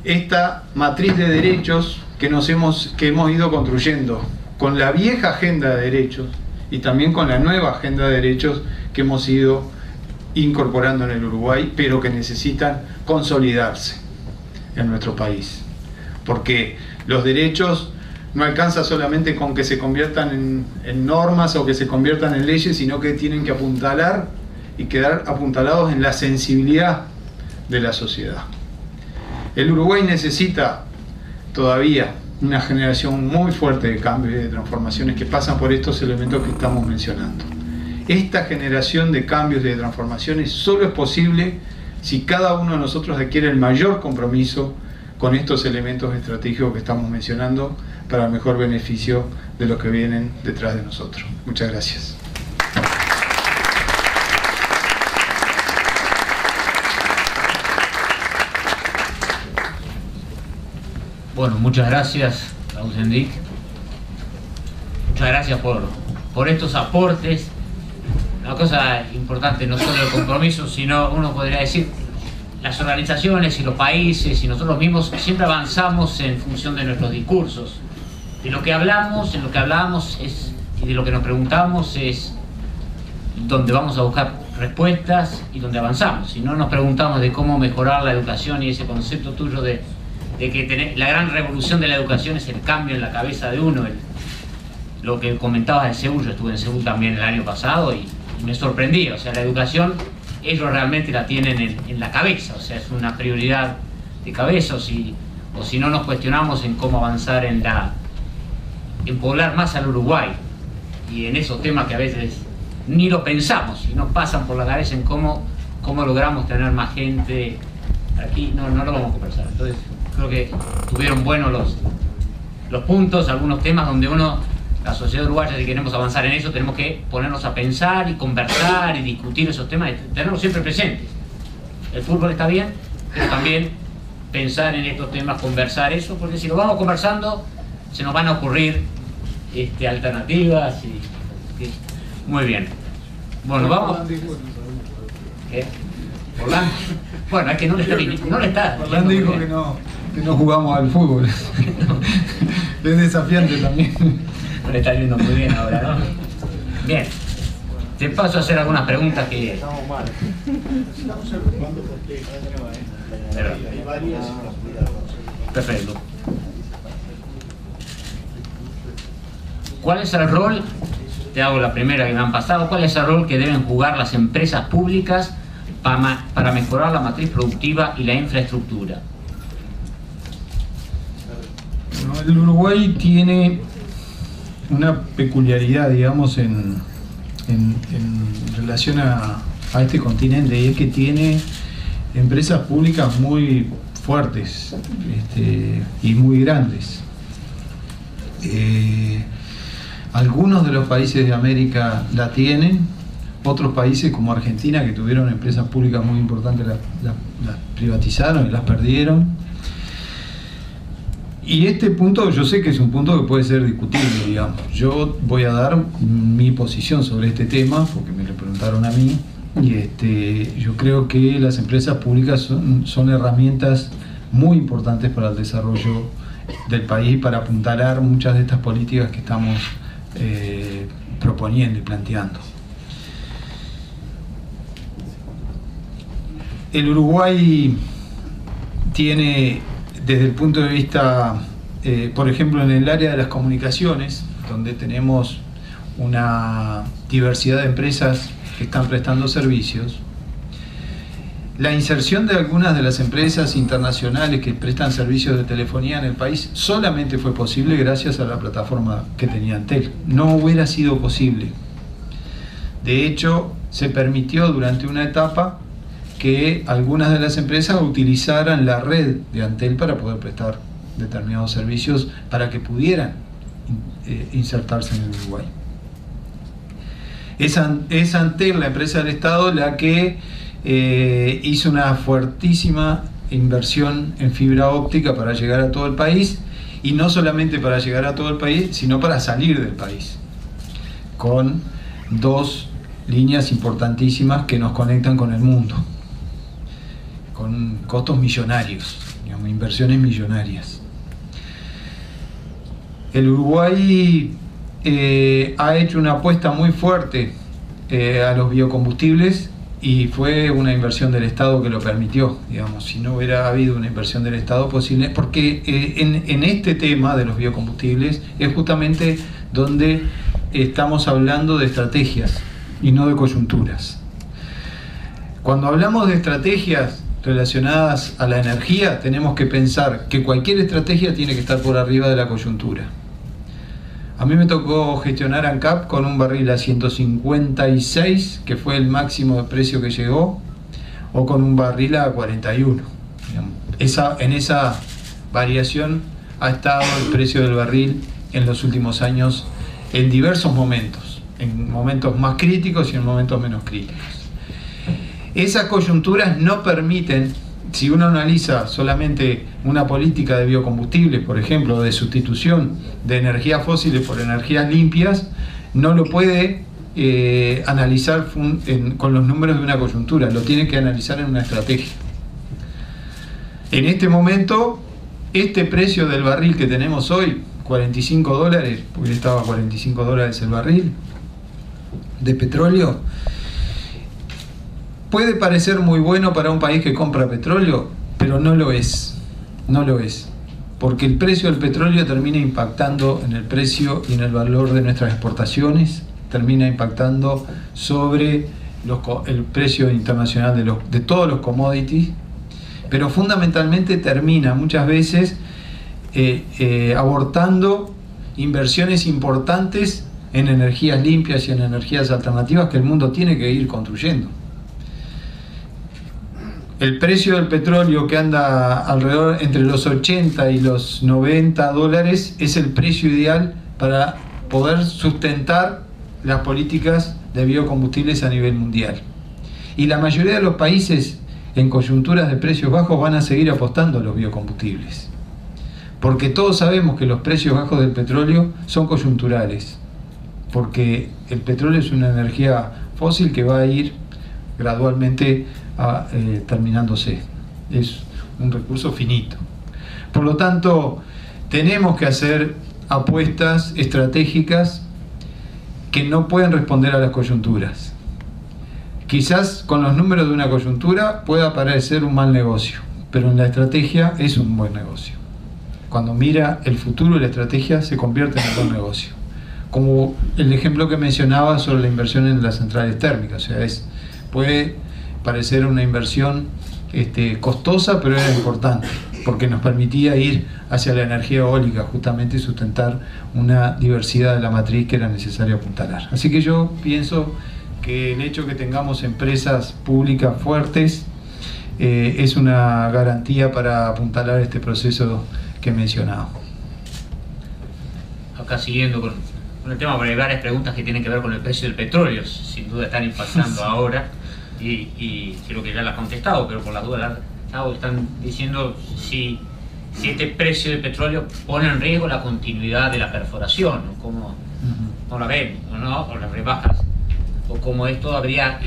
esta matriz de derechos que, nos hemos, que hemos ido construyendo con la vieja agenda de derechos y también con la nueva agenda de derechos que hemos ido incorporando en el Uruguay, pero que necesitan consolidarse en nuestro país. Porque los derechos no alcanza solamente con que se conviertan en, en, normas o que se conviertan en leyes, sino que tienen que apuntalar y quedar apuntalados en la sensibilidad de la sociedad. El Uruguay necesita todavía una generación muy fuerte de cambios y de transformaciones que pasan por estos elementos que estamos mencionando. Esta generación de cambios y de transformaciones solo es posible si cada uno de nosotros adquiere el mayor compromiso con estos elementos estratégicos que estamos mencionando para el mejor beneficio de los que vienen detrás de nosotros. Muchas gracias. Bueno, muchas gracias, Ausendic. Muchas gracias por, por estos aportes. Una cosa importante, no solo el compromiso, sino uno podría decir, las organizaciones y los países y nosotros mismos siempre avanzamos en función de nuestros discursos. De lo que hablamos, en lo que hablamos es, y de lo que nos preguntamos es donde vamos a buscar respuestas y donde avanzamos. Si no nos preguntamos de cómo mejorar la educación y ese concepto tuyo de de que la gran revolución de la educación es el cambio en la cabeza de uno. lo que comentabas de Seúl, yo estuve en Seúl también el año pasado y, me sorprendí. O sea, la educación ellos realmente la tienen en, la cabeza, o sea, es una prioridad de cabeza. O si, o si no nos cuestionamos en cómo avanzar en, la, en poblar más al Uruguay y en esos temas que a veces ni lo pensamos y nos pasan por la cabeza en cómo, cómo logramos tener más gente aquí, no, no lo vamos a conversar. Entonces, creo que tuvieron buenos los, los puntos, algunos temas donde uno, la sociedad uruguaya, si queremos avanzar en eso, tenemos que ponernos a pensar y conversar y discutir esos temas, y tenerlos siempre presentes. El fútbol está bien, pero también pensar en estos temas, conversar eso, porque si lo vamos conversando, se nos van a ocurrir este, alternativas y, muy bien. Bueno, vamos. ¿Qué? Bueno, es que no le está. No le está Orlando dijo que no que no jugamos al fútbol. es desafiante también. Está yendo muy bien ahora, ¿no? Bien. Te paso a hacer algunas preguntas que... Estamos mal. Perfecto. ¿Cuál es el rol, te hago la primera que me han pasado, cuál es el rol que deben jugar las empresas públicas para, para mejorar la matriz productiva y la infraestructura? el Uruguay tiene una peculiaridad, digamos, en, relación a, este continente es que tiene empresas públicas muy fuertes este, y muy grandes. Eh, algunos de los países de América la tienen, otros países como Argentina que tuvieron empresas públicas muy importantes las privatizaron y las perdieron. Y este punto yo sé que es un punto que puede ser discutible, digamos. Yo voy a dar mi posición sobre este tema, porque me lo preguntaron a mí, y este, yo creo que las empresas públicas son, herramientas muy importantes para el desarrollo del país y para apuntalar muchas de estas políticas que estamos eh, proponiendo y planteando. El Uruguay tiene desde el punto de vista, eh, por ejemplo, en el área de las comunicaciones, donde tenemos una diversidad de empresas que están prestando servicios, la inserción de algunas de las empresas internacionales que prestan servicios de telefonía en el país solamente fue posible gracias a la plataforma que tenía Antel. No hubiera sido posible. De hecho, se permitió durante una etapa que algunas de las empresas utilizaran la red de Antel para poder prestar determinados servicios para que pudieran eh, insertarse en el Uruguay. Es, Antel, la empresa del Estado, la que eh, hizo una fuertísima inversión en fibra óptica para llegar a todo el país y no solamente para llegar a todo el país, sino para salir del país, con dos líneas importantísimas que nos conectan con el mundo, con costos millonarios, digamos, inversiones millonarias. El Uruguay eh, ha hecho una apuesta muy fuerte eh, a los biocombustibles y fue una inversión del Estado que lo permitió, digamos, si no hubiera habido una inversión del Estado posible, porque eh, en, en, este tema de los biocombustibles es justamente donde estamos hablando de estrategias y no de coyunturas. Cuando hablamos de estrategias relacionadas a la energía, tenemos que pensar que cualquier estrategia tiene que estar por arriba de la coyuntura. A mí me tocó gestionar ANCAP con un barril a 156, que fue el máximo de precio que llegó, o con un barril a 41. Esa, en esa variación ha estado el precio del barril en los últimos años en diversos momentos, en momentos más críticos y en momentos menos críticos. Esas coyunturas no permiten si uno analiza solamente una política de biocombustibles, por ejemplo, de sustitución de energías fósiles por energías limpias, no lo puede eh, analizar con los números de una coyuntura, lo tiene que analizar en una estrategia. En este momento, este precio del barril que tenemos hoy, 45 dólares, porque estaba a 45 dólares el barril de petróleo, puede parecer muy bueno para un país que compra petróleo, pero no lo es. No lo es. Porque el precio del petróleo termina impactando en el precio y en el valor de nuestras exportaciones, termina impactando sobre el precio internacional de, los, de todos los commodities, pero fundamentalmente termina muchas veces eh, eh, abortando inversiones importantes en energías limpias y en energías alternativas que el mundo tiene que ir construyendo el precio del petróleo que anda alrededor entre los 80 y los 90 dólares es el precio ideal para poder sustentar las políticas de biocombustibles a nivel mundial. Y la mayoría de los países en coyunturas de precios bajos van a seguir apostando a los biocombustibles. Porque todos sabemos que los precios bajos del petróleo son coyunturales. Porque el petróleo es una energía fósil que va a ir gradualmente eh, terminándose. Es un recurso finito. Por lo tanto, tenemos que hacer apuestas estratégicas que no pueden responder a las coyunturas. Quizás con los números de una coyuntura pueda parecer un mal negocio, pero en la estrategia es un buen negocio. Cuando mira el futuro, la estrategia se convierte en un buen negocio. Como el ejemplo que mencionaba sobre la inversión en las centrales térmicas, o sea, es, puede parecer una inversión este, costosa, pero era importante, porque nos permitía ir hacia la energía eólica, justamente y sustentar una diversidad de la matriz que era necesario apuntalar. Así que yo pienso que el hecho de que tengamos empresas públicas fuertes eh, es una garantía para apuntalar este proceso que he mencionado. Acá siguiendo con, el tema, hay varias preguntas que tienen que ver con el precio del petróleo, sin duda están impactando ahora y, creo que ya la has contestado, pero por la duda están diciendo si, si este precio del petróleo pone en riesgo la continuidad de la perforación, o cómo no la ven, o no, o las rebajas, o cómo esto habría,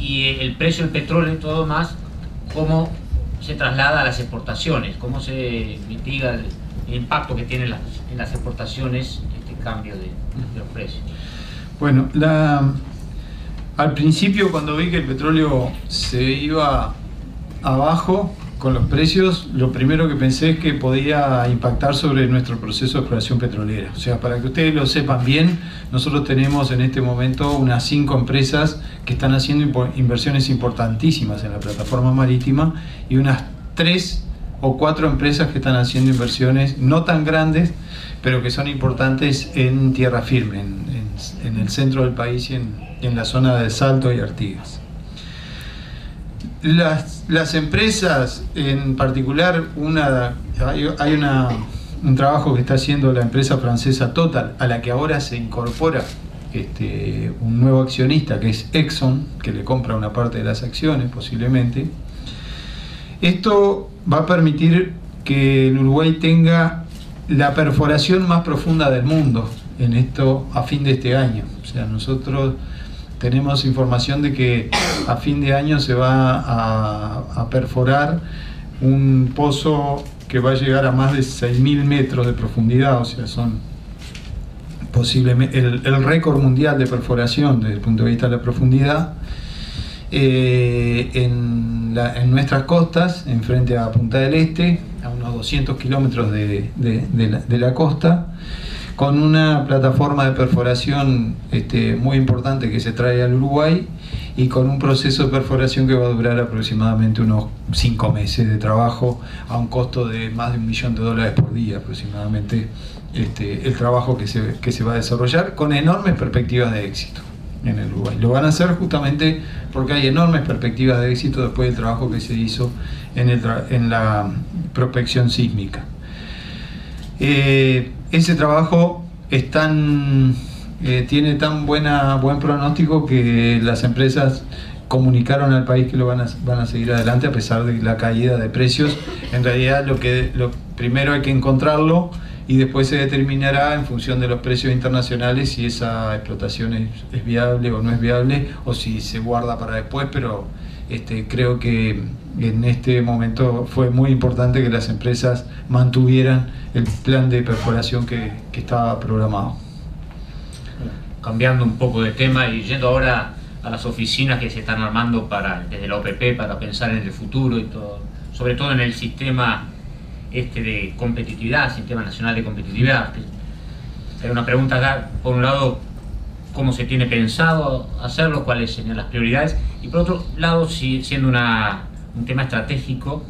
y, el precio del petróleo y todo más, cómo se traslada a las exportaciones, cómo se mitiga el, impacto que tiene en las exportaciones este cambio de, de los precios. Bueno, la, al principio cuando vi que el petróleo se iba abajo con los precios, lo primero que pensé es que podía impactar sobre nuestro proceso de exploración petrolera. O sea, para que ustedes lo sepan bien, nosotros tenemos en este momento unas cinco empresas que están haciendo inversiones importantísimas en la plataforma marítima y unas tres o cuatro empresas que están haciendo inversiones no tan grandes, pero que son importantes en tierra firme, en, el centro del país y en, la zona de Salto y Artigas. las, las empresas, en particular, una, hay, una, un trabajo que está haciendo la empresa francesa Total, a la que ahora se incorpora este, un nuevo accionista que es Exxon, que le compra una parte de las acciones posiblemente. Esto va a permitir que el Uruguay tenga la perforación más profunda del mundo en esto a fin de este año. O sea, nosotros tenemos información de que a fin de año se va a, perforar un pozo que va a llegar a más de 6.000 metros de profundidad, o sea, son posiblemente el, récord mundial de perforación desde el punto de vista de la profundidad eh, en, nuestras costas, en frente a Punta del Este, a unos 200 kilómetros de, de la costa con una plataforma de perforación este, muy importante que se trae al Uruguay y con un proceso de perforación que va a durar aproximadamente unos cinco meses de trabajo a un costo de más de un millón de dólares por día aproximadamente este, el trabajo que se, que se va a desarrollar con enormes perspectivas de éxito en el Uruguay. Lo van a hacer justamente porque hay enormes perspectivas de éxito después del trabajo que se hizo en, el en la prospección sísmica. Eh, ese trabajo es tan, eh, tiene tan buena, buen pronóstico que las empresas comunicaron al país que lo van a, van a seguir adelante a pesar de la caída de precios. En realidad lo que lo, primero hay que encontrarlo y después se determinará en función de los precios internacionales si esa explotación es, es viable o no es viable o si se guarda para después, pero este, creo que en este momento fue muy importante que las empresas mantuvieran el plan de perforación que, estaba programado. Cambiando un poco de tema y yendo ahora a las oficinas que se están armando para, desde la OPP para pensar en el futuro y todo, sobre todo en el sistema este de competitividad, Sistema Nacional de Competitividad. Hay una pregunta acá, por un lado, cómo se tiene pensado hacerlo, cuáles serían las prioridades, y por otro lado, si, siendo un tema estratégico,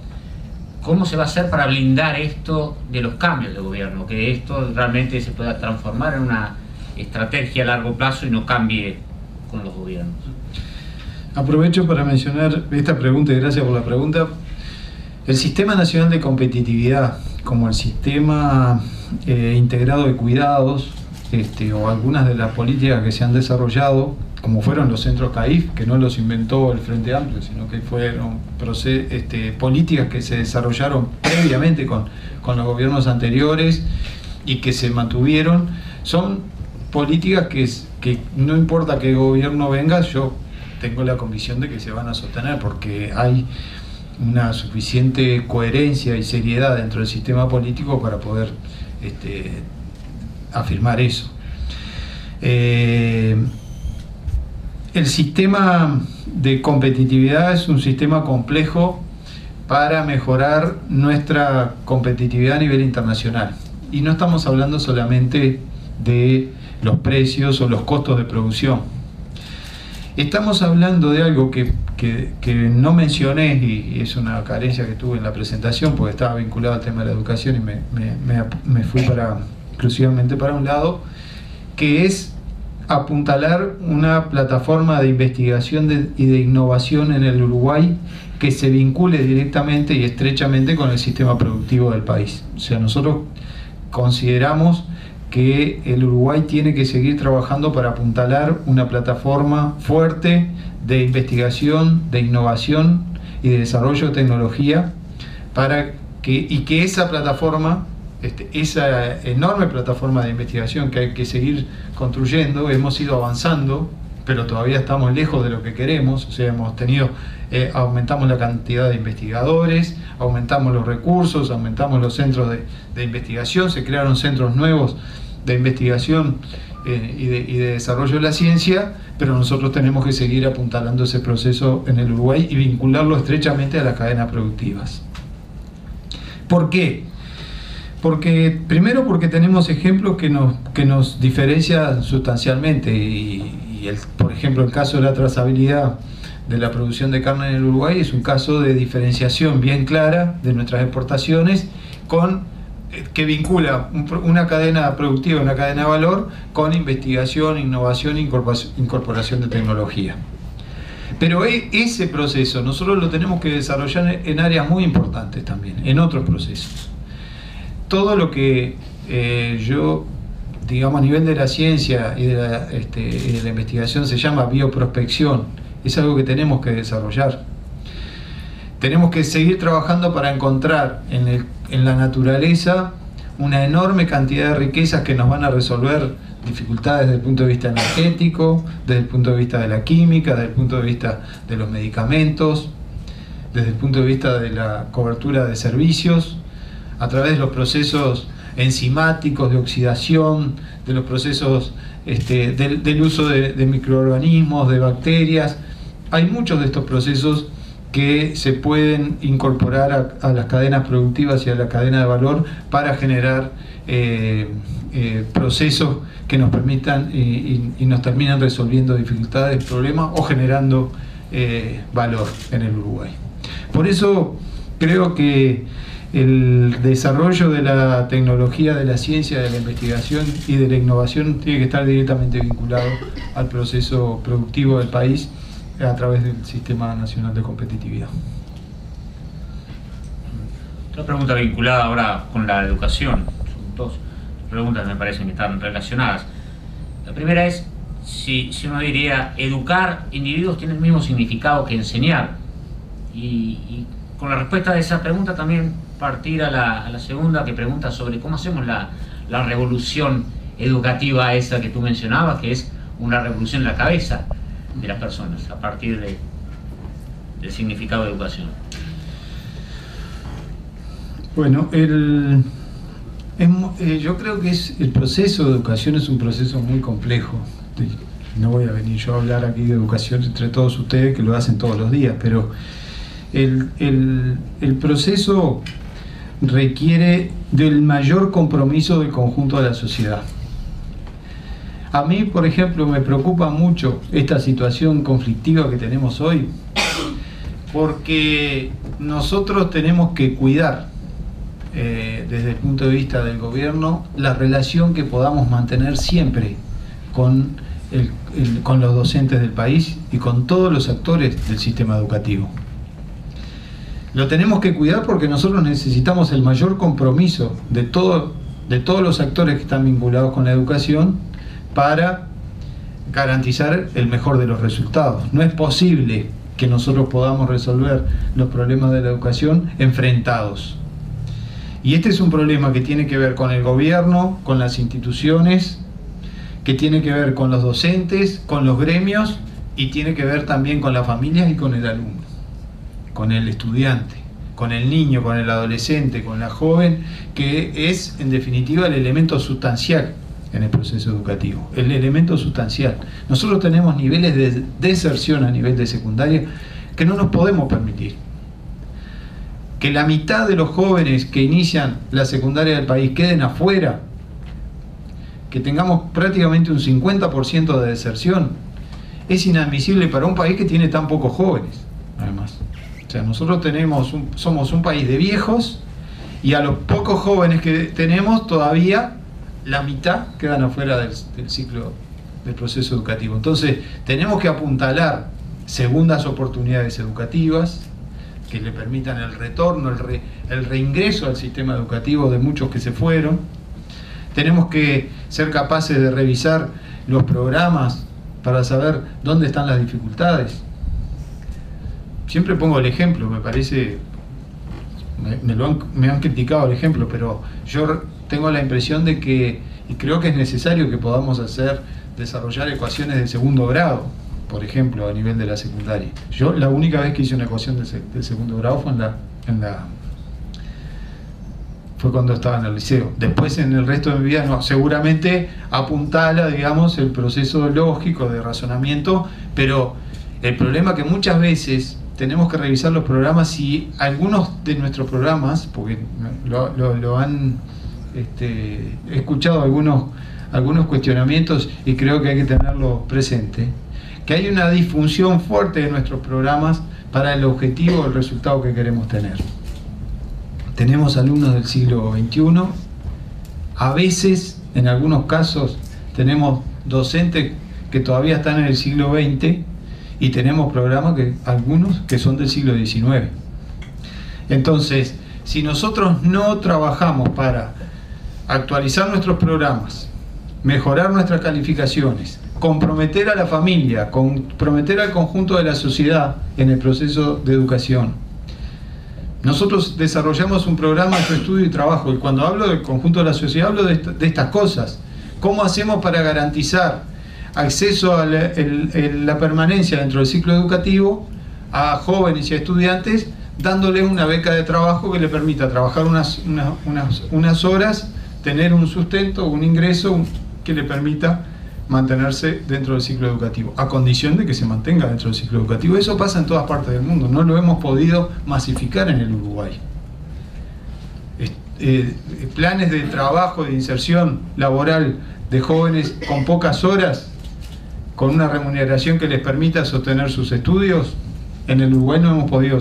cómo se va a hacer para blindar esto de los cambios de gobierno, que esto realmente se pueda transformar en una estrategia a largo plazo y no cambie con los gobiernos. Aprovecho para mencionar esta pregunta y gracias por la pregunta. El Sistema Nacional de Competitividad, como el Sistema eh, Integrado de Cuidados, este, o algunas de las políticas que se han desarrollado, como fueron los centros CAIF, que no los inventó el Frente Amplio, sino que fueron este, políticas que se desarrollaron previamente con, los gobiernos anteriores y que se mantuvieron, son políticas que, que no importa qué gobierno venga, yo tengo la convicción de que se van a sostener, porque hay una suficiente coherencia y seriedad dentro del sistema político para poder este, afirmar eso. Eh, el sistema de competitividad es un sistema complejo para mejorar nuestra competitividad a nivel internacional. Y no estamos hablando solamente de los precios o los costos de producción. Estamos hablando de algo que, no mencioné y, es una carencia que tuve en la presentación porque estaba vinculado al tema de la educación y me, me fui para, exclusivamente para un lado, que es apuntalar una plataforma de investigación y de innovación en el Uruguay que se vincule directamente y estrechamente con el sistema productivo del país. O sea, nosotros consideramos que el Uruguay tiene que seguir trabajando para apuntalar una plataforma fuerte de investigación, de innovación y de desarrollo de tecnología para que, y que esa plataforma este, esa enorme plataforma de investigación que hay que seguir construyendo, hemos ido avanzando, pero todavía estamos lejos de lo que queremos, o sea, hemos tenido, eh, aumentamos la cantidad de investigadores, aumentamos los recursos, aumentamos los centros de, investigación, se crearon centros nuevos de investigación eh, y, de, desarrollo de la ciencia, pero nosotros tenemos que seguir apuntalando ese proceso en el Uruguay y vincularlo estrechamente a las cadenas productivas. ¿Por qué? Porque, primero porque tenemos ejemplos que nos, que nos diferencian sustancialmente y, por ejemplo el caso de la trazabilidad de la producción de carne en el Uruguay es un caso de diferenciación bien clara de nuestras exportaciones eh, que vincula una cadena productiva, una cadena de valor con investigación, innovación e incorporación de tecnología. Pero e, ese proceso nosotros lo tenemos que desarrollar en áreas muy importantes también, en otros procesos. Todo lo que eh, yo, digamos, a nivel de la ciencia y de la, este, y de la investigación se llama bioprospección, es algo que tenemos que desarrollar. Tenemos que seguir trabajando para encontrar en, el, en la naturaleza una enorme cantidad de riquezas que nos van a resolver dificultades desde el punto de vista energético, desde el punto de vista de la química, desde el punto de vista de los medicamentos, desde el punto de vista de la cobertura de servicios, a través de los procesos enzimáticos, de oxidación, de los procesos este, del, uso de, microorganismos, de bacterias. Hay muchos de estos procesos que se pueden incorporar a, las cadenas productivas y a la cadena de valor para generar eh, eh, procesos que nos permitan y, nos terminan resolviendo dificultades, problemas o generando eh, valor en el Uruguay. Por eso creo que el desarrollo de la tecnología, de la ciencia, de la investigación y de la innovación tiene que estar directamente vinculado al proceso productivo del país a través del Sistema Nacional de Competitividad. Otra pregunta vinculada ahora con la educación. Son dos preguntas me parecen que están relacionadas. La primera es si, uno diría educar individuos tiene el mismo significado que enseñar. Y, con la respuesta de esa pregunta también partir a la, segunda que pregunta sobre cómo hacemos la, revolución educativa esa que tú mencionabas, que es una revolución en la cabeza de las personas a partir de, del significado de educación. Bueno, el, eh, yo creo que es, el proceso de educación es un proceso muy complejo. No voy a venir yo a hablar aquí de educación entre todos ustedes que lo hacen todos los días, pero el, el proceso requiere del mayor compromiso del conjunto de la sociedad. A mí, por ejemplo, me preocupa mucho esta situación conflictiva que tenemos hoy, porque nosotros tenemos que cuidar eh, desde el punto de vista del gobierno, la relación que podamos mantener siempre con, con los docentes del país y con todos los actores del sistema educativo. Lo tenemos que cuidar porque nosotros necesitamos el mayor compromiso de, todo, de todos los actores que están vinculados con la educación para garantizar el mejor de los resultados. No es posible que nosotros podamos resolver los problemas de la educación enfrentados. Y este es un problema que tiene que ver con el gobierno, con las instituciones, que tiene que ver con los docentes, con los gremios y tiene que ver también con las familias y con el alumno, con el estudiante, con el niño, con el adolescente, con la joven, que es en definitiva el elemento sustancial en el proceso educativo, el elemento sustancial. Nosotros tenemos niveles de deserción a nivel de secundaria que no nos podemos permitir que la mitad de los jóvenes que inician la secundaria del país queden afuera, que tengamos prácticamente un 50% de deserción, es inadmisible para un país que tiene tan pocos jóvenes, además. O sea, nosotros tenemos somos un país de viejos y a los pocos jóvenes que tenemos todavía la mitad quedan afuera del ciclo del proceso educativo. Entonces, tenemos que apuntalar segundas oportunidades educativas, que le permitan el retorno, el, reingreso al sistema educativo de muchos que se fueron. Tenemos que ser capaces de revisar los programas para saber dónde están las dificultades. Siempre pongo el ejemplo, me parece, me, han, me han criticado el ejemplo, pero yo tengo la impresión de que, y creo que es necesario que podamos hacer, desarrollar ecuaciones de segundo grado por ejemplo, a nivel de la secundaria. Yo la única vez que hice una ecuación del, segundo grado fue en la, en la fue cuando estaba en el liceo. Después en el resto de mi vida no, seguramente apuntala, digamos, el proceso lógico de razonamiento, pero el problema que muchas veces tenemos que revisar los programas y algunos de nuestros programas, porque lo, han este, escuchado algunos, algunos cuestionamientos y creo que hay que tenerlo presente, que hay una disfunción fuerte de nuestros programas para el objetivo o el resultado que queremos tener. Tenemos alumnos del siglo XXI, a veces, en algunos casos, tenemos docentes que todavía están en el siglo XX y tenemos programas que algunos que son del siglo XIX. Entonces, si nosotros no trabajamos para actualizar nuestros programas, mejorar nuestras calificaciones, comprometer a la familia, comprometer al conjunto de la sociedad en el proceso de educación. Nosotros desarrollamos un programa de estudio y trabajo y cuando hablo del conjunto de la sociedad hablo de, estas cosas. ¿Cómo hacemos para garantizar acceso a la, permanencia dentro del ciclo educativo a jóvenes y estudiantes dándoles una beca de trabajo que le permita trabajar unas, unas, unas horas, tener un sustento, un ingreso que le permita mantenerse dentro del ciclo educativo, a condición de que se mantenga dentro del ciclo educativo. Eso pasa en todas partes del mundo, no lo hemos podido masificar en el Uruguay. Eh, planes de trabajo, de inserción laboral de jóvenes con pocas horas, con una remuneración que les permita sostener sus estudios, en el Uruguay no hemos podido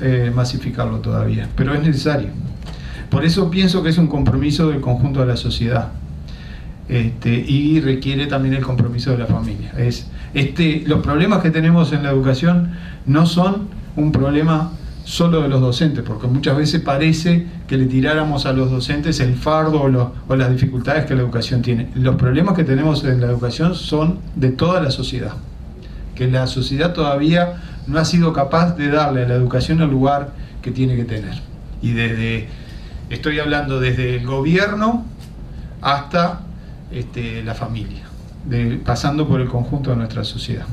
eh, masificarlo todavía, pero es necesario. Por eso pienso que es un compromiso del conjunto de la sociedad este, y requiere también el compromiso de la familia. Es, este, los problemas que tenemos en la educación no son un problema solo de los docentes, porque muchas veces parece que le tiráramos a los docentes el fardo o, o, las dificultades que la educación tiene. Los problemas que tenemos en la educación son de toda la sociedad, que la sociedad todavía no ha sido capaz de darle a la educación el lugar que tiene que tener. Y desde, estoy hablando desde el gobierno hasta este, la familia, pasando por el conjunto de nuestra sociedad.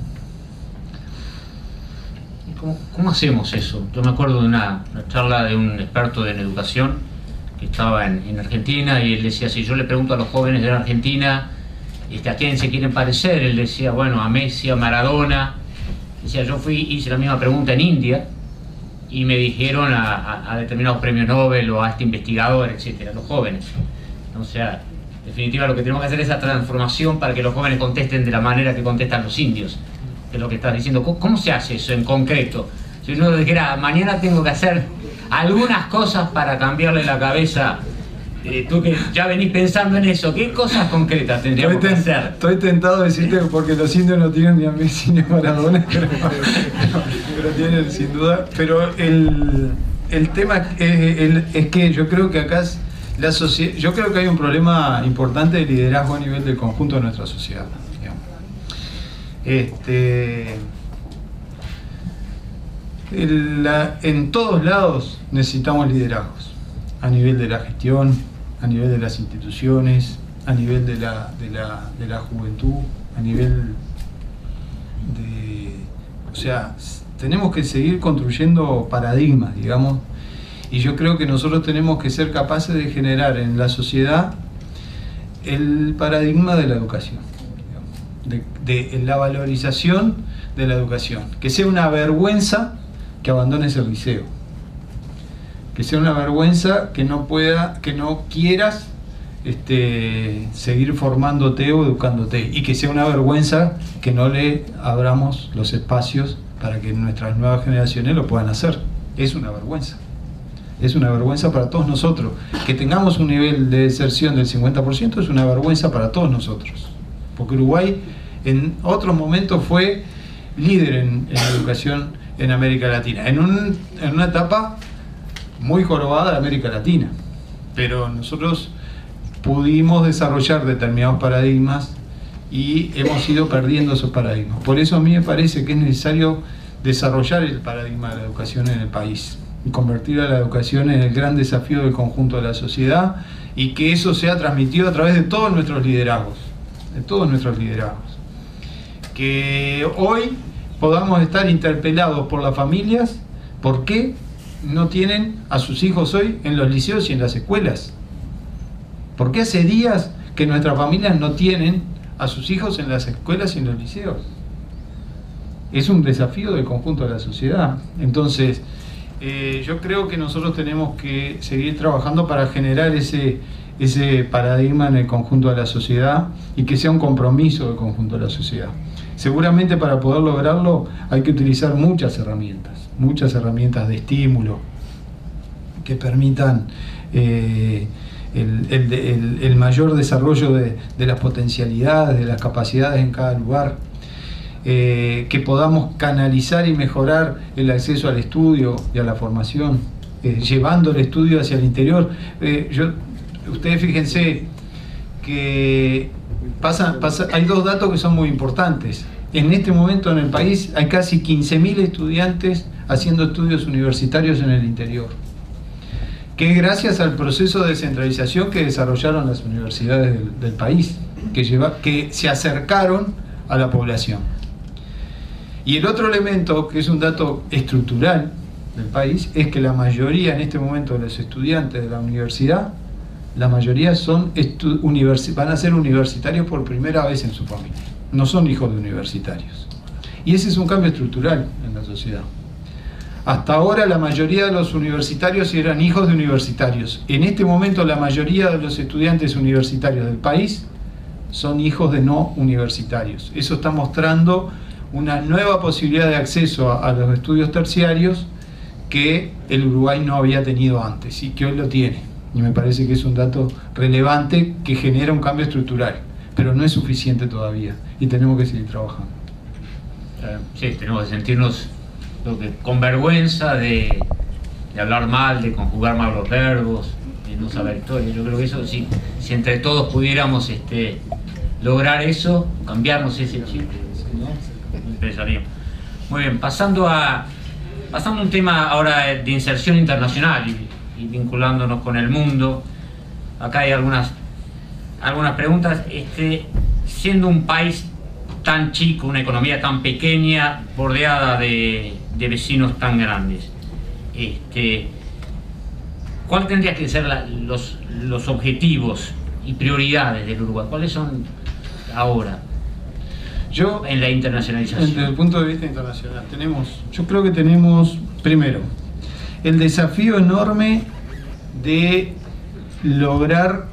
¿Cómo, hacemos eso? Yo me acuerdo de una, charla de un experto en educación que estaba en, Argentina y él decía, si yo le pregunto a los jóvenes de la Argentina este, a quién se quieren parecer, él decía, bueno, a Messi, a Maradona. Decía, yo fui, hice la misma pregunta en India y me dijeron a, a determinados premios Nobel o a este investigador, etcétera, los jóvenes. O sea, definitiva lo que tenemos que hacer es esa transformación para que los jóvenes contesten de la manera que contestan los indios, es lo que estás diciendo. ¿Cómo, se hace eso en concreto? Si uno dijera, mañana tengo que hacer algunas cosas para cambiarle la cabeza eh, tú que ya venís pensando en eso, ¿qué cosas concretas tendríamos que hacer? Estoy tentado a decirte porque los indios no tienen ni a Messi ni a Maradona, pero, tienen sin duda. Pero el, tema es, es que yo creo que acá yo creo que hay un problema importante de liderazgo a nivel del conjunto de nuestra sociedad. Este, en todos lados necesitamos liderazgos, a nivel de la gestión, a nivel de las instituciones, a nivel de la, de la juventud, a nivel de... O sea, tenemos que seguir construyendo paradigmas, digamos, y yo creo que nosotros tenemos que ser capaces de generar en la sociedad el paradigma de la educación, de, la valorización de la educación. Que sea una vergüenza que abandones el liceo. Que sea una vergüenza que no pueda, que no quieras este, seguir formándote o educándote. Y que sea una vergüenza que no le abramos los espacios para que nuestras nuevas generaciones lo puedan hacer. Es una vergüenza es una vergüenza para todos nosotros. Que tengamos un nivel de deserción del 50% es una vergüenza para todos nosotros. Porque Uruguay en otros momentos fue líder en, la educación en América Latina, en, en una etapa muy jorobada de América Latina. Pero nosotros pudimos desarrollar determinados paradigmas y hemos ido perdiendo esos paradigmas. Por eso a mí me parece que es necesario desarrollar el paradigma de la educación en el país y convertir a la educación en el gran desafío del conjunto de la sociedad y que eso sea transmitido a través de todos nuestros liderazgos, de todos nuestros liderazgos. Que hoy podamos estar interpelados por las familias, ¿por qué no tienen a sus hijos hoy en los liceos y en las escuelas? ¿Por qué hace días que nuestras familias no tienen a sus hijos en las escuelas y en los liceos? Es un desafío del conjunto de la sociedad. Entonces, eh, yo creo que nosotros tenemos que seguir trabajando para generar ese, ese paradigma en el conjunto de la sociedad y que sea un compromiso del conjunto de la sociedad. Seguramente para poder lograrlo hay que utilizar muchas herramientas, muchas herramientas de estímulo que permitan eh, el, mayor desarrollo de, las potencialidades, de las capacidades en cada lugar eh, que podamos canalizar y mejorar el acceso al estudio y a la formación, eh, llevando el estudio hacia el interior. Ustedes fíjense que pasa, pasa, hay dos datos que son muy importantes. En este momento en el país hay casi 15.000 estudiantes haciendo estudios universitarios en el interior, que es gracias al proceso de descentralización que desarrollaron las universidades del, del país, que, lleva, que se acercaron a la población. Y el otro elemento, que es un dato estructural del país, es que la mayoría en este momento de los estudiantes de la universidad, la mayoría son van a ser universitarios por primera vez en su familia. No son hijos de universitarios. Y ese es un cambio estructural en la sociedad. Hasta ahora la mayoría de los universitarios eran hijos de universitarios. En este momento la mayoría de los estudiantes universitarios del país son hijos de no universitarios. Eso está mostrando una nueva posibilidad de acceso a, a, los estudios terciarios que el Uruguay no había tenido antes y que hoy lo tiene. Y me parece que es un dato relevante que genera un cambio estructural, pero no es suficiente todavía y tenemos que seguir trabajando. Eh, sí, tenemos que sentirnos con vergüenza de, de, hablar mal, de conjugar mal los verbos, de no saber historia. Yo creo que eso, sí, si entre todos pudiéramos este, lograr eso, cambiarnos ese chip, empezaríamos. Muy bien, pasando a, pasando a un tema ahora de inserción internacional y, vinculándonos con el mundo. Acá hay algunas, algunas preguntas. Este, siendo un país tan chico, una economía tan pequeña, bordeada de, de vecinos tan grandes, este, ¿cuál tendría que ser la, los, los objetivos y prioridades del Uruguay? ¿Cuáles son ahora? Yo, en la internacionalización. Desde el punto de vista internacional, tenemos, yo creo que tenemos, primero, el desafío enorme de lograr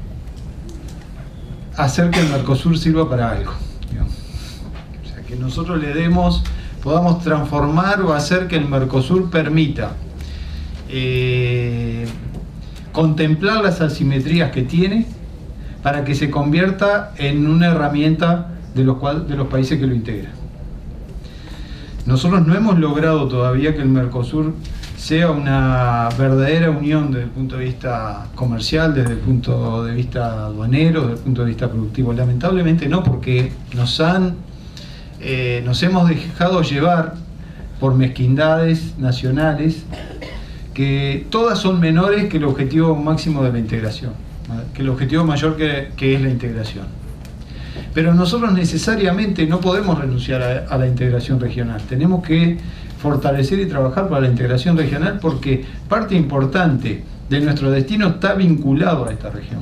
hacer que el Mercosur sirva para algo. O sea, que nosotros le demos, podamos transformar o hacer que el Mercosur permita eh, contemplar las asimetrías que tiene para que se convierta en una herramienta de los países que lo integran. Nosotros no hemos logrado todavía que el Mercosur sea una verdadera unión desde el punto de vista comercial, desde el punto de vista aduanero, desde el punto de vista productivo. Lamentablemente no, porque nos han, eh, nos hemos dejado llevar por mezquindades nacionales que todas son menores que el objetivo máximo de la integración, que el objetivo mayor que, es la integración. Pero nosotros necesariamente no podemos renunciar a la integración regional. Tenemos que fortalecer y trabajar para la integración regional porque parte importante de nuestro destino está vinculado a esta región.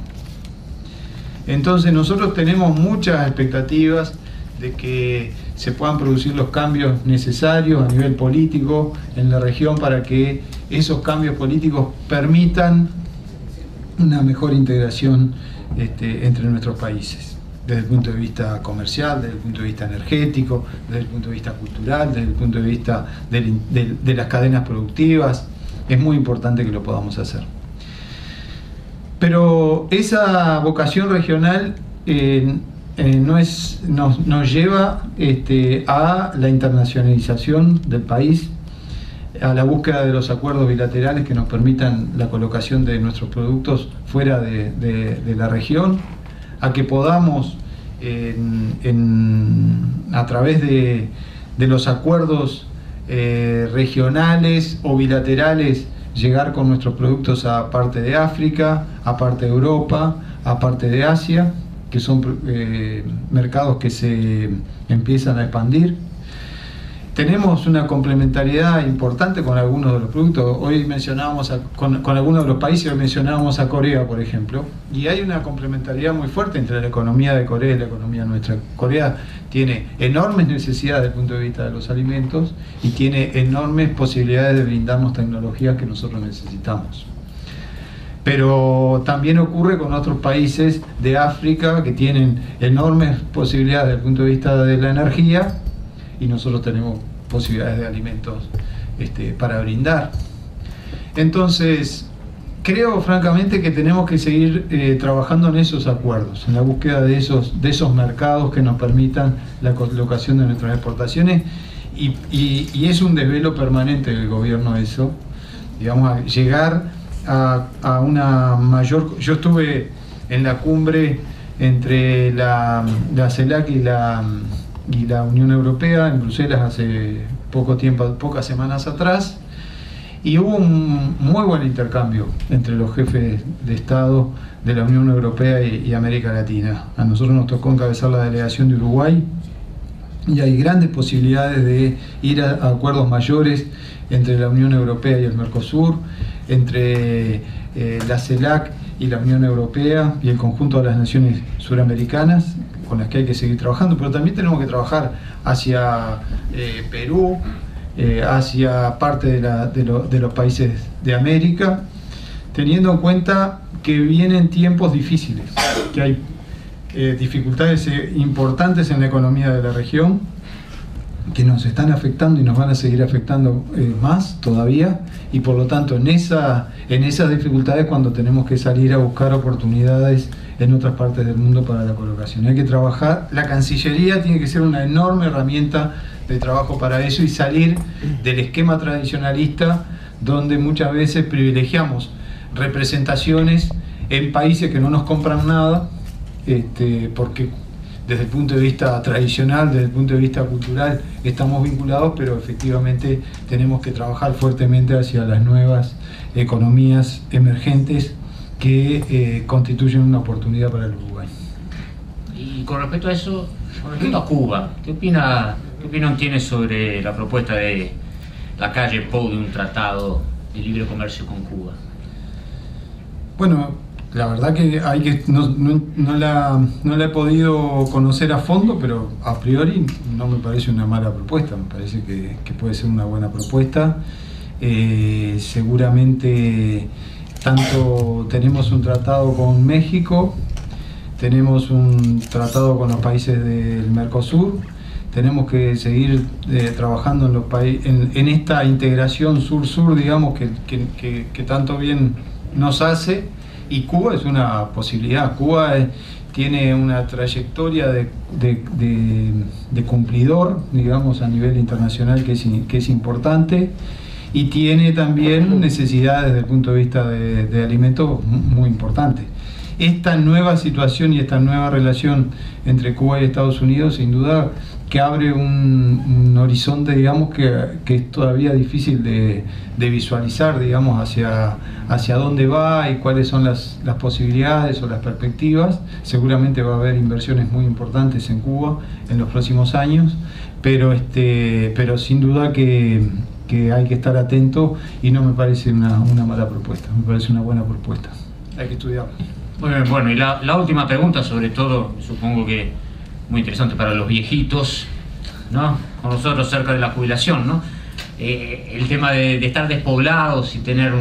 Entonces nosotros tenemos muchas expectativas de que se puedan producir los cambios necesarios a nivel político en la región para que esos cambios políticos permitan una mejor integración este, entre nuestros países desde el punto de vista comercial, desde el punto de vista energético, desde el punto de vista cultural, desde el punto de vista de, de, de las cadenas productivas. Es muy importante que lo podamos hacer. Pero esa vocación regional eh, eh, no es, nos, nos lleva este, a la internacionalización del país, a la búsqueda de los acuerdos bilaterales que nos permitan la colocación de nuestros productos fuera de, de, de la región, a que podamos en, a través de, de los acuerdos eh, regionales o bilaterales llegar con nuestros productos a parte de África, a parte de Europa, a parte de Asia, que son eh, mercados que se empiezan a expandir tenemos una complementariedad importante con algunos de los productos. Hoy mencionábamos a, con, algunos de los países, hoy mencionábamos a Corea, por ejemplo, y hay una complementariedad muy fuerte entre la economía de Corea y la economía nuestra. Corea tiene enormes necesidades desde el punto de vista de los alimentos y tiene enormes posibilidades de brindarnos tecnologías que nosotros necesitamos. Pero también ocurre con otros países de África que tienen enormes posibilidades desde el punto de vista de la energía y nosotros tenemos posibilidades de alimentos este, para brindar. Entonces, creo francamente que tenemos que seguir eh, trabajando en esos acuerdos, en la búsqueda de esos, de esos mercados que nos permitan la colocación de nuestras exportaciones y, es un desvelo permanente del gobierno eso, digamos, llegar a, a, una mayor... Yo estuve en la cumbre entre la, la CELAC y la, y la Unión Europea en Bruselas hace poco tiempo, pocas semanas atrás, y hubo un muy buen intercambio entre los jefes de Estado de la Unión Europea y, América Latina. A nosotros nos tocó encabezar la delegación de Uruguay y hay grandes posibilidades de ir a, acuerdos mayores entre la Unión Europea y el Mercosur, entre eh, la CELAC y la Unión Europea y el conjunto de las naciones suramericanas con las que hay que seguir trabajando, pero también tenemos que trabajar hacia eh, Perú, eh, hacia parte de, los países de América, teniendo en cuenta que vienen tiempos difíciles, que hay eh, dificultades eh, importantes en la economía de la región, que nos están afectando y nos van a seguir afectando más todavía, y por lo tanto en, esa, en esas dificultades cuando tenemos que salir a buscar oportunidades en otras partes del mundo para la colocación. Hay que trabajar, la Cancillería tiene que ser una enorme herramienta de trabajo para eso y salir del esquema tradicionalista donde muchas veces privilegiamos representaciones en países que no nos compran nada, este, porque desde el punto de vista tradicional, desde el punto de vista cultural, estamos vinculados, pero efectivamente tenemos que trabajar fuertemente hacia las nuevas economías emergentes que eh, constituyen una oportunidad para el Uruguay. Y con respecto a eso, con respecto a Cuba, ¿qué opina ¿Qué opinión tiene sobre la propuesta de la calle Pou de un tratado de libre comercio con Cuba? Bueno, la verdad que, hay que no, la, he podido conocer a fondo, pero a priori no me parece una mala propuesta, me parece que, puede ser una buena propuesta. Eh, seguramente tanto tenemos un tratado con México, tenemos un tratado con los países del Mercosur, tenemos que seguir eh, trabajando en, los en, en, esta integración sur-sur, digamos, que, tanto bien nos hace, y Cuba es una posibilidad. Cuba tiene una trayectoria de, cumplidor, digamos, a nivel internacional que es, que es importante, y tiene también necesidades desde el punto de vista de, alimentos muy importantes esta nueva situación y esta nueva relación entre Cuba y Estados Unidos, sin duda, que abre un, horizonte, digamos, que, es todavía difícil de, visualizar, digamos, hacia, hacia dónde va y cuáles son las, posibilidades o las perspectivas. Seguramente va a haber inversiones muy importantes en Cuba en los próximos años, pero, este, pero sin duda que, hay que estar atento y no me parece una, mala propuesta, me parece una buena propuesta. Hay que estudiarla. bueno, y la, última pregunta, sobre todo, supongo que muy interesante para los viejitos, ¿no? Con nosotros cerca de la jubilación, ¿no? Eh, el tema de, estar despoblados y tener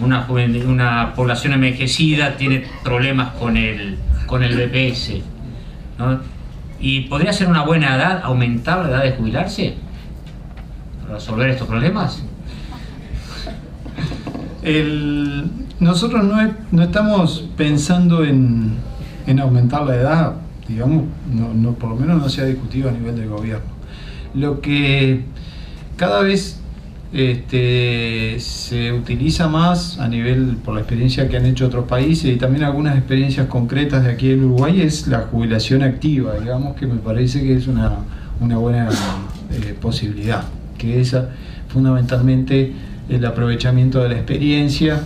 una, una población envejecida tiene problemas con el, con el BPS. ¿Y podría ser una buena edad aumentar la edad de jubilarse resolver estos problemas? nosotros no, no, estamos pensando en, en aumentar la edad digamos, no, por lo menos no se ha discutido a nivel del gobierno. Lo que cada vez este, se utiliza más a nivel, por la experiencia que han hecho otros países y también algunas experiencias concretas de aquí en Uruguay, es la jubilación activa, digamos que me parece que es una, buena eh, posibilidad, que es fundamentalmente el aprovechamiento de la experiencia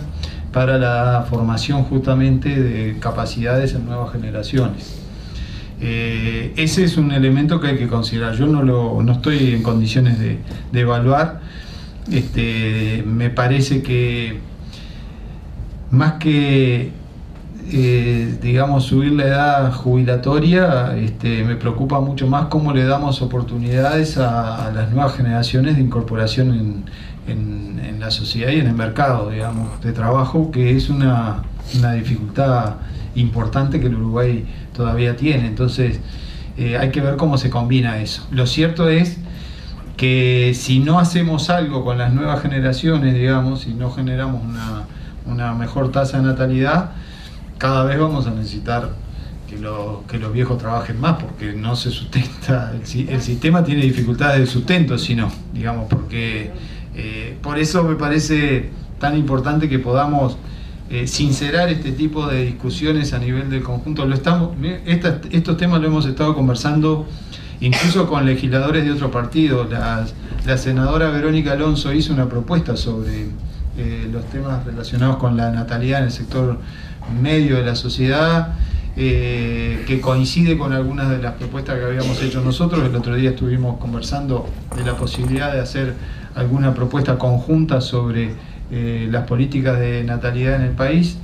para la formación justamente de capacidades en nuevas generaciones. Eh, ese es un elemento que hay que considerar. Yo no, lo, no estoy en condiciones de, evaluar. Este, me parece que más que eh, digamos subir la edad jubilatoria, este, me preocupa mucho más cómo le damos oportunidades a, las nuevas generaciones de incorporación en, la sociedad y en el mercado digamos, de trabajo, que es una, una dificultad importante que el Uruguay todavía tiene. Entonces eh, hay que ver cómo se combina eso. Lo cierto es que si no hacemos algo con las nuevas generaciones, digamos, si no generamos una, una mejor tasa de natalidad, cada vez vamos a necesitar que, que los viejos trabajen más porque no se sustenta, el, sistema tiene dificultades de sustento, sino, digamos, porque eh, por eso me parece tan importante que podamos eh, sincerar este tipo de discusiones a nivel del conjunto. Lo estamos, estos temas lo hemos estado conversando incluso con legisladores de otros partidos. La, la senadora Verónica Alonso hizo una propuesta sobre eh, los temas relacionados con la natalidad en el sector medio de la sociedad. Eh, que coincide con algunas de las propuestas que habíamos hecho nosotros. El otro día estuvimos conversando de la posibilidad de hacer alguna propuesta conjunta sobre eh, las políticas de natalidad en el país.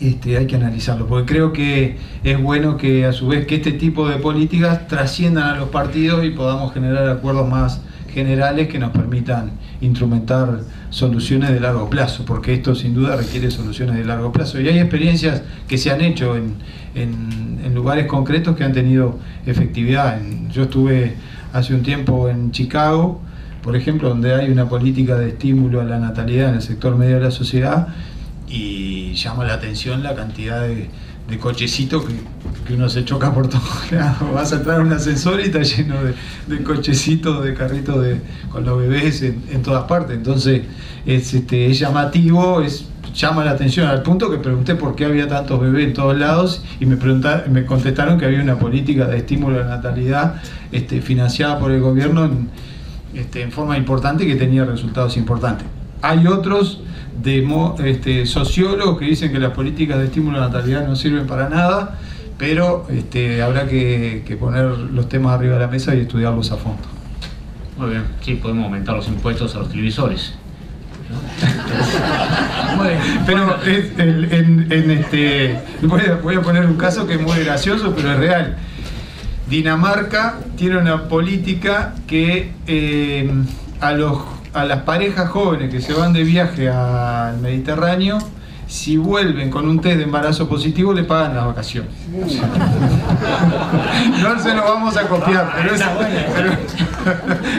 Este, hay que analizarlo, porque creo que es bueno que a su vez que este tipo de políticas trasciendan a los partidos y podamos generar acuerdos más generales que nos permitan instrumentar soluciones de largo plazo, porque esto sin duda requiere soluciones de largo plazo. Y hay experiencias que se han hecho en, en, lugares concretos que han tenido efectividad. yo estuve hace un tiempo en Chicago, por ejemplo, donde hay una política de estímulo a la natalidad en el sector medio de la sociedad y llama la atención la cantidad de de cochecitos que, uno se choca por todos lados. Vas a entrar a un ascensor y está lleno de, cochecitos, de carritos de, con los bebés en, todas partes. Entonces es, este, es llamativo, es, llama la atención al punto que pregunté por qué había tantos bebés en todos lados y me, preguntaron, me contestaron que había una política de estímulo a la natalidad este, financiada por el gobierno en, este, en forma importante y que tenía resultados importantes. Hay otros de este, sociólogos que dicen que las políticas de estímulo a la natalidad no sirven para nada, pero este, habrá que, poner los temas arriba de la mesa y estudiarlos a fondo. Muy bien, sí, podemos aumentar los impuestos a los televisores. pero en, este, voy a, poner un caso que es muy gracioso, pero es real. Dinamarca tiene una política que eh, a los a las parejas jóvenes que se van de viaje al Mediterráneo, si vuelven con un test de embarazo positivo, le pagan las vacaciones. no se lo vamos a copiar, pero,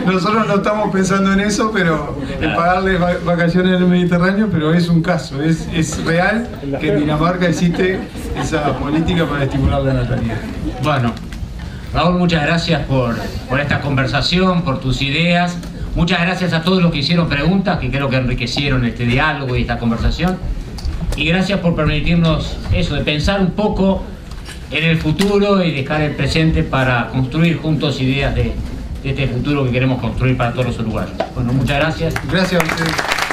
nosotros no estamos pensando en eso, pero en pagarle vacaciones en el Mediterráneo, pero es un caso, es, es real que en Dinamarca existe esa política para estimular la natalidad. Bueno, Raúl, muchas gracias por, por esta conversación, por tus ideas. Muchas gracias a todos los que hicieron preguntas, que creo que enriquecieron este diálogo y esta conversación. Y gracias por permitirnos eso, de pensar un poco en el futuro y dejar el presente para construir juntos ideas de, este futuro que queremos construir para todos los uruguayos. Bueno, muchas gracias. Gracias a ustedes.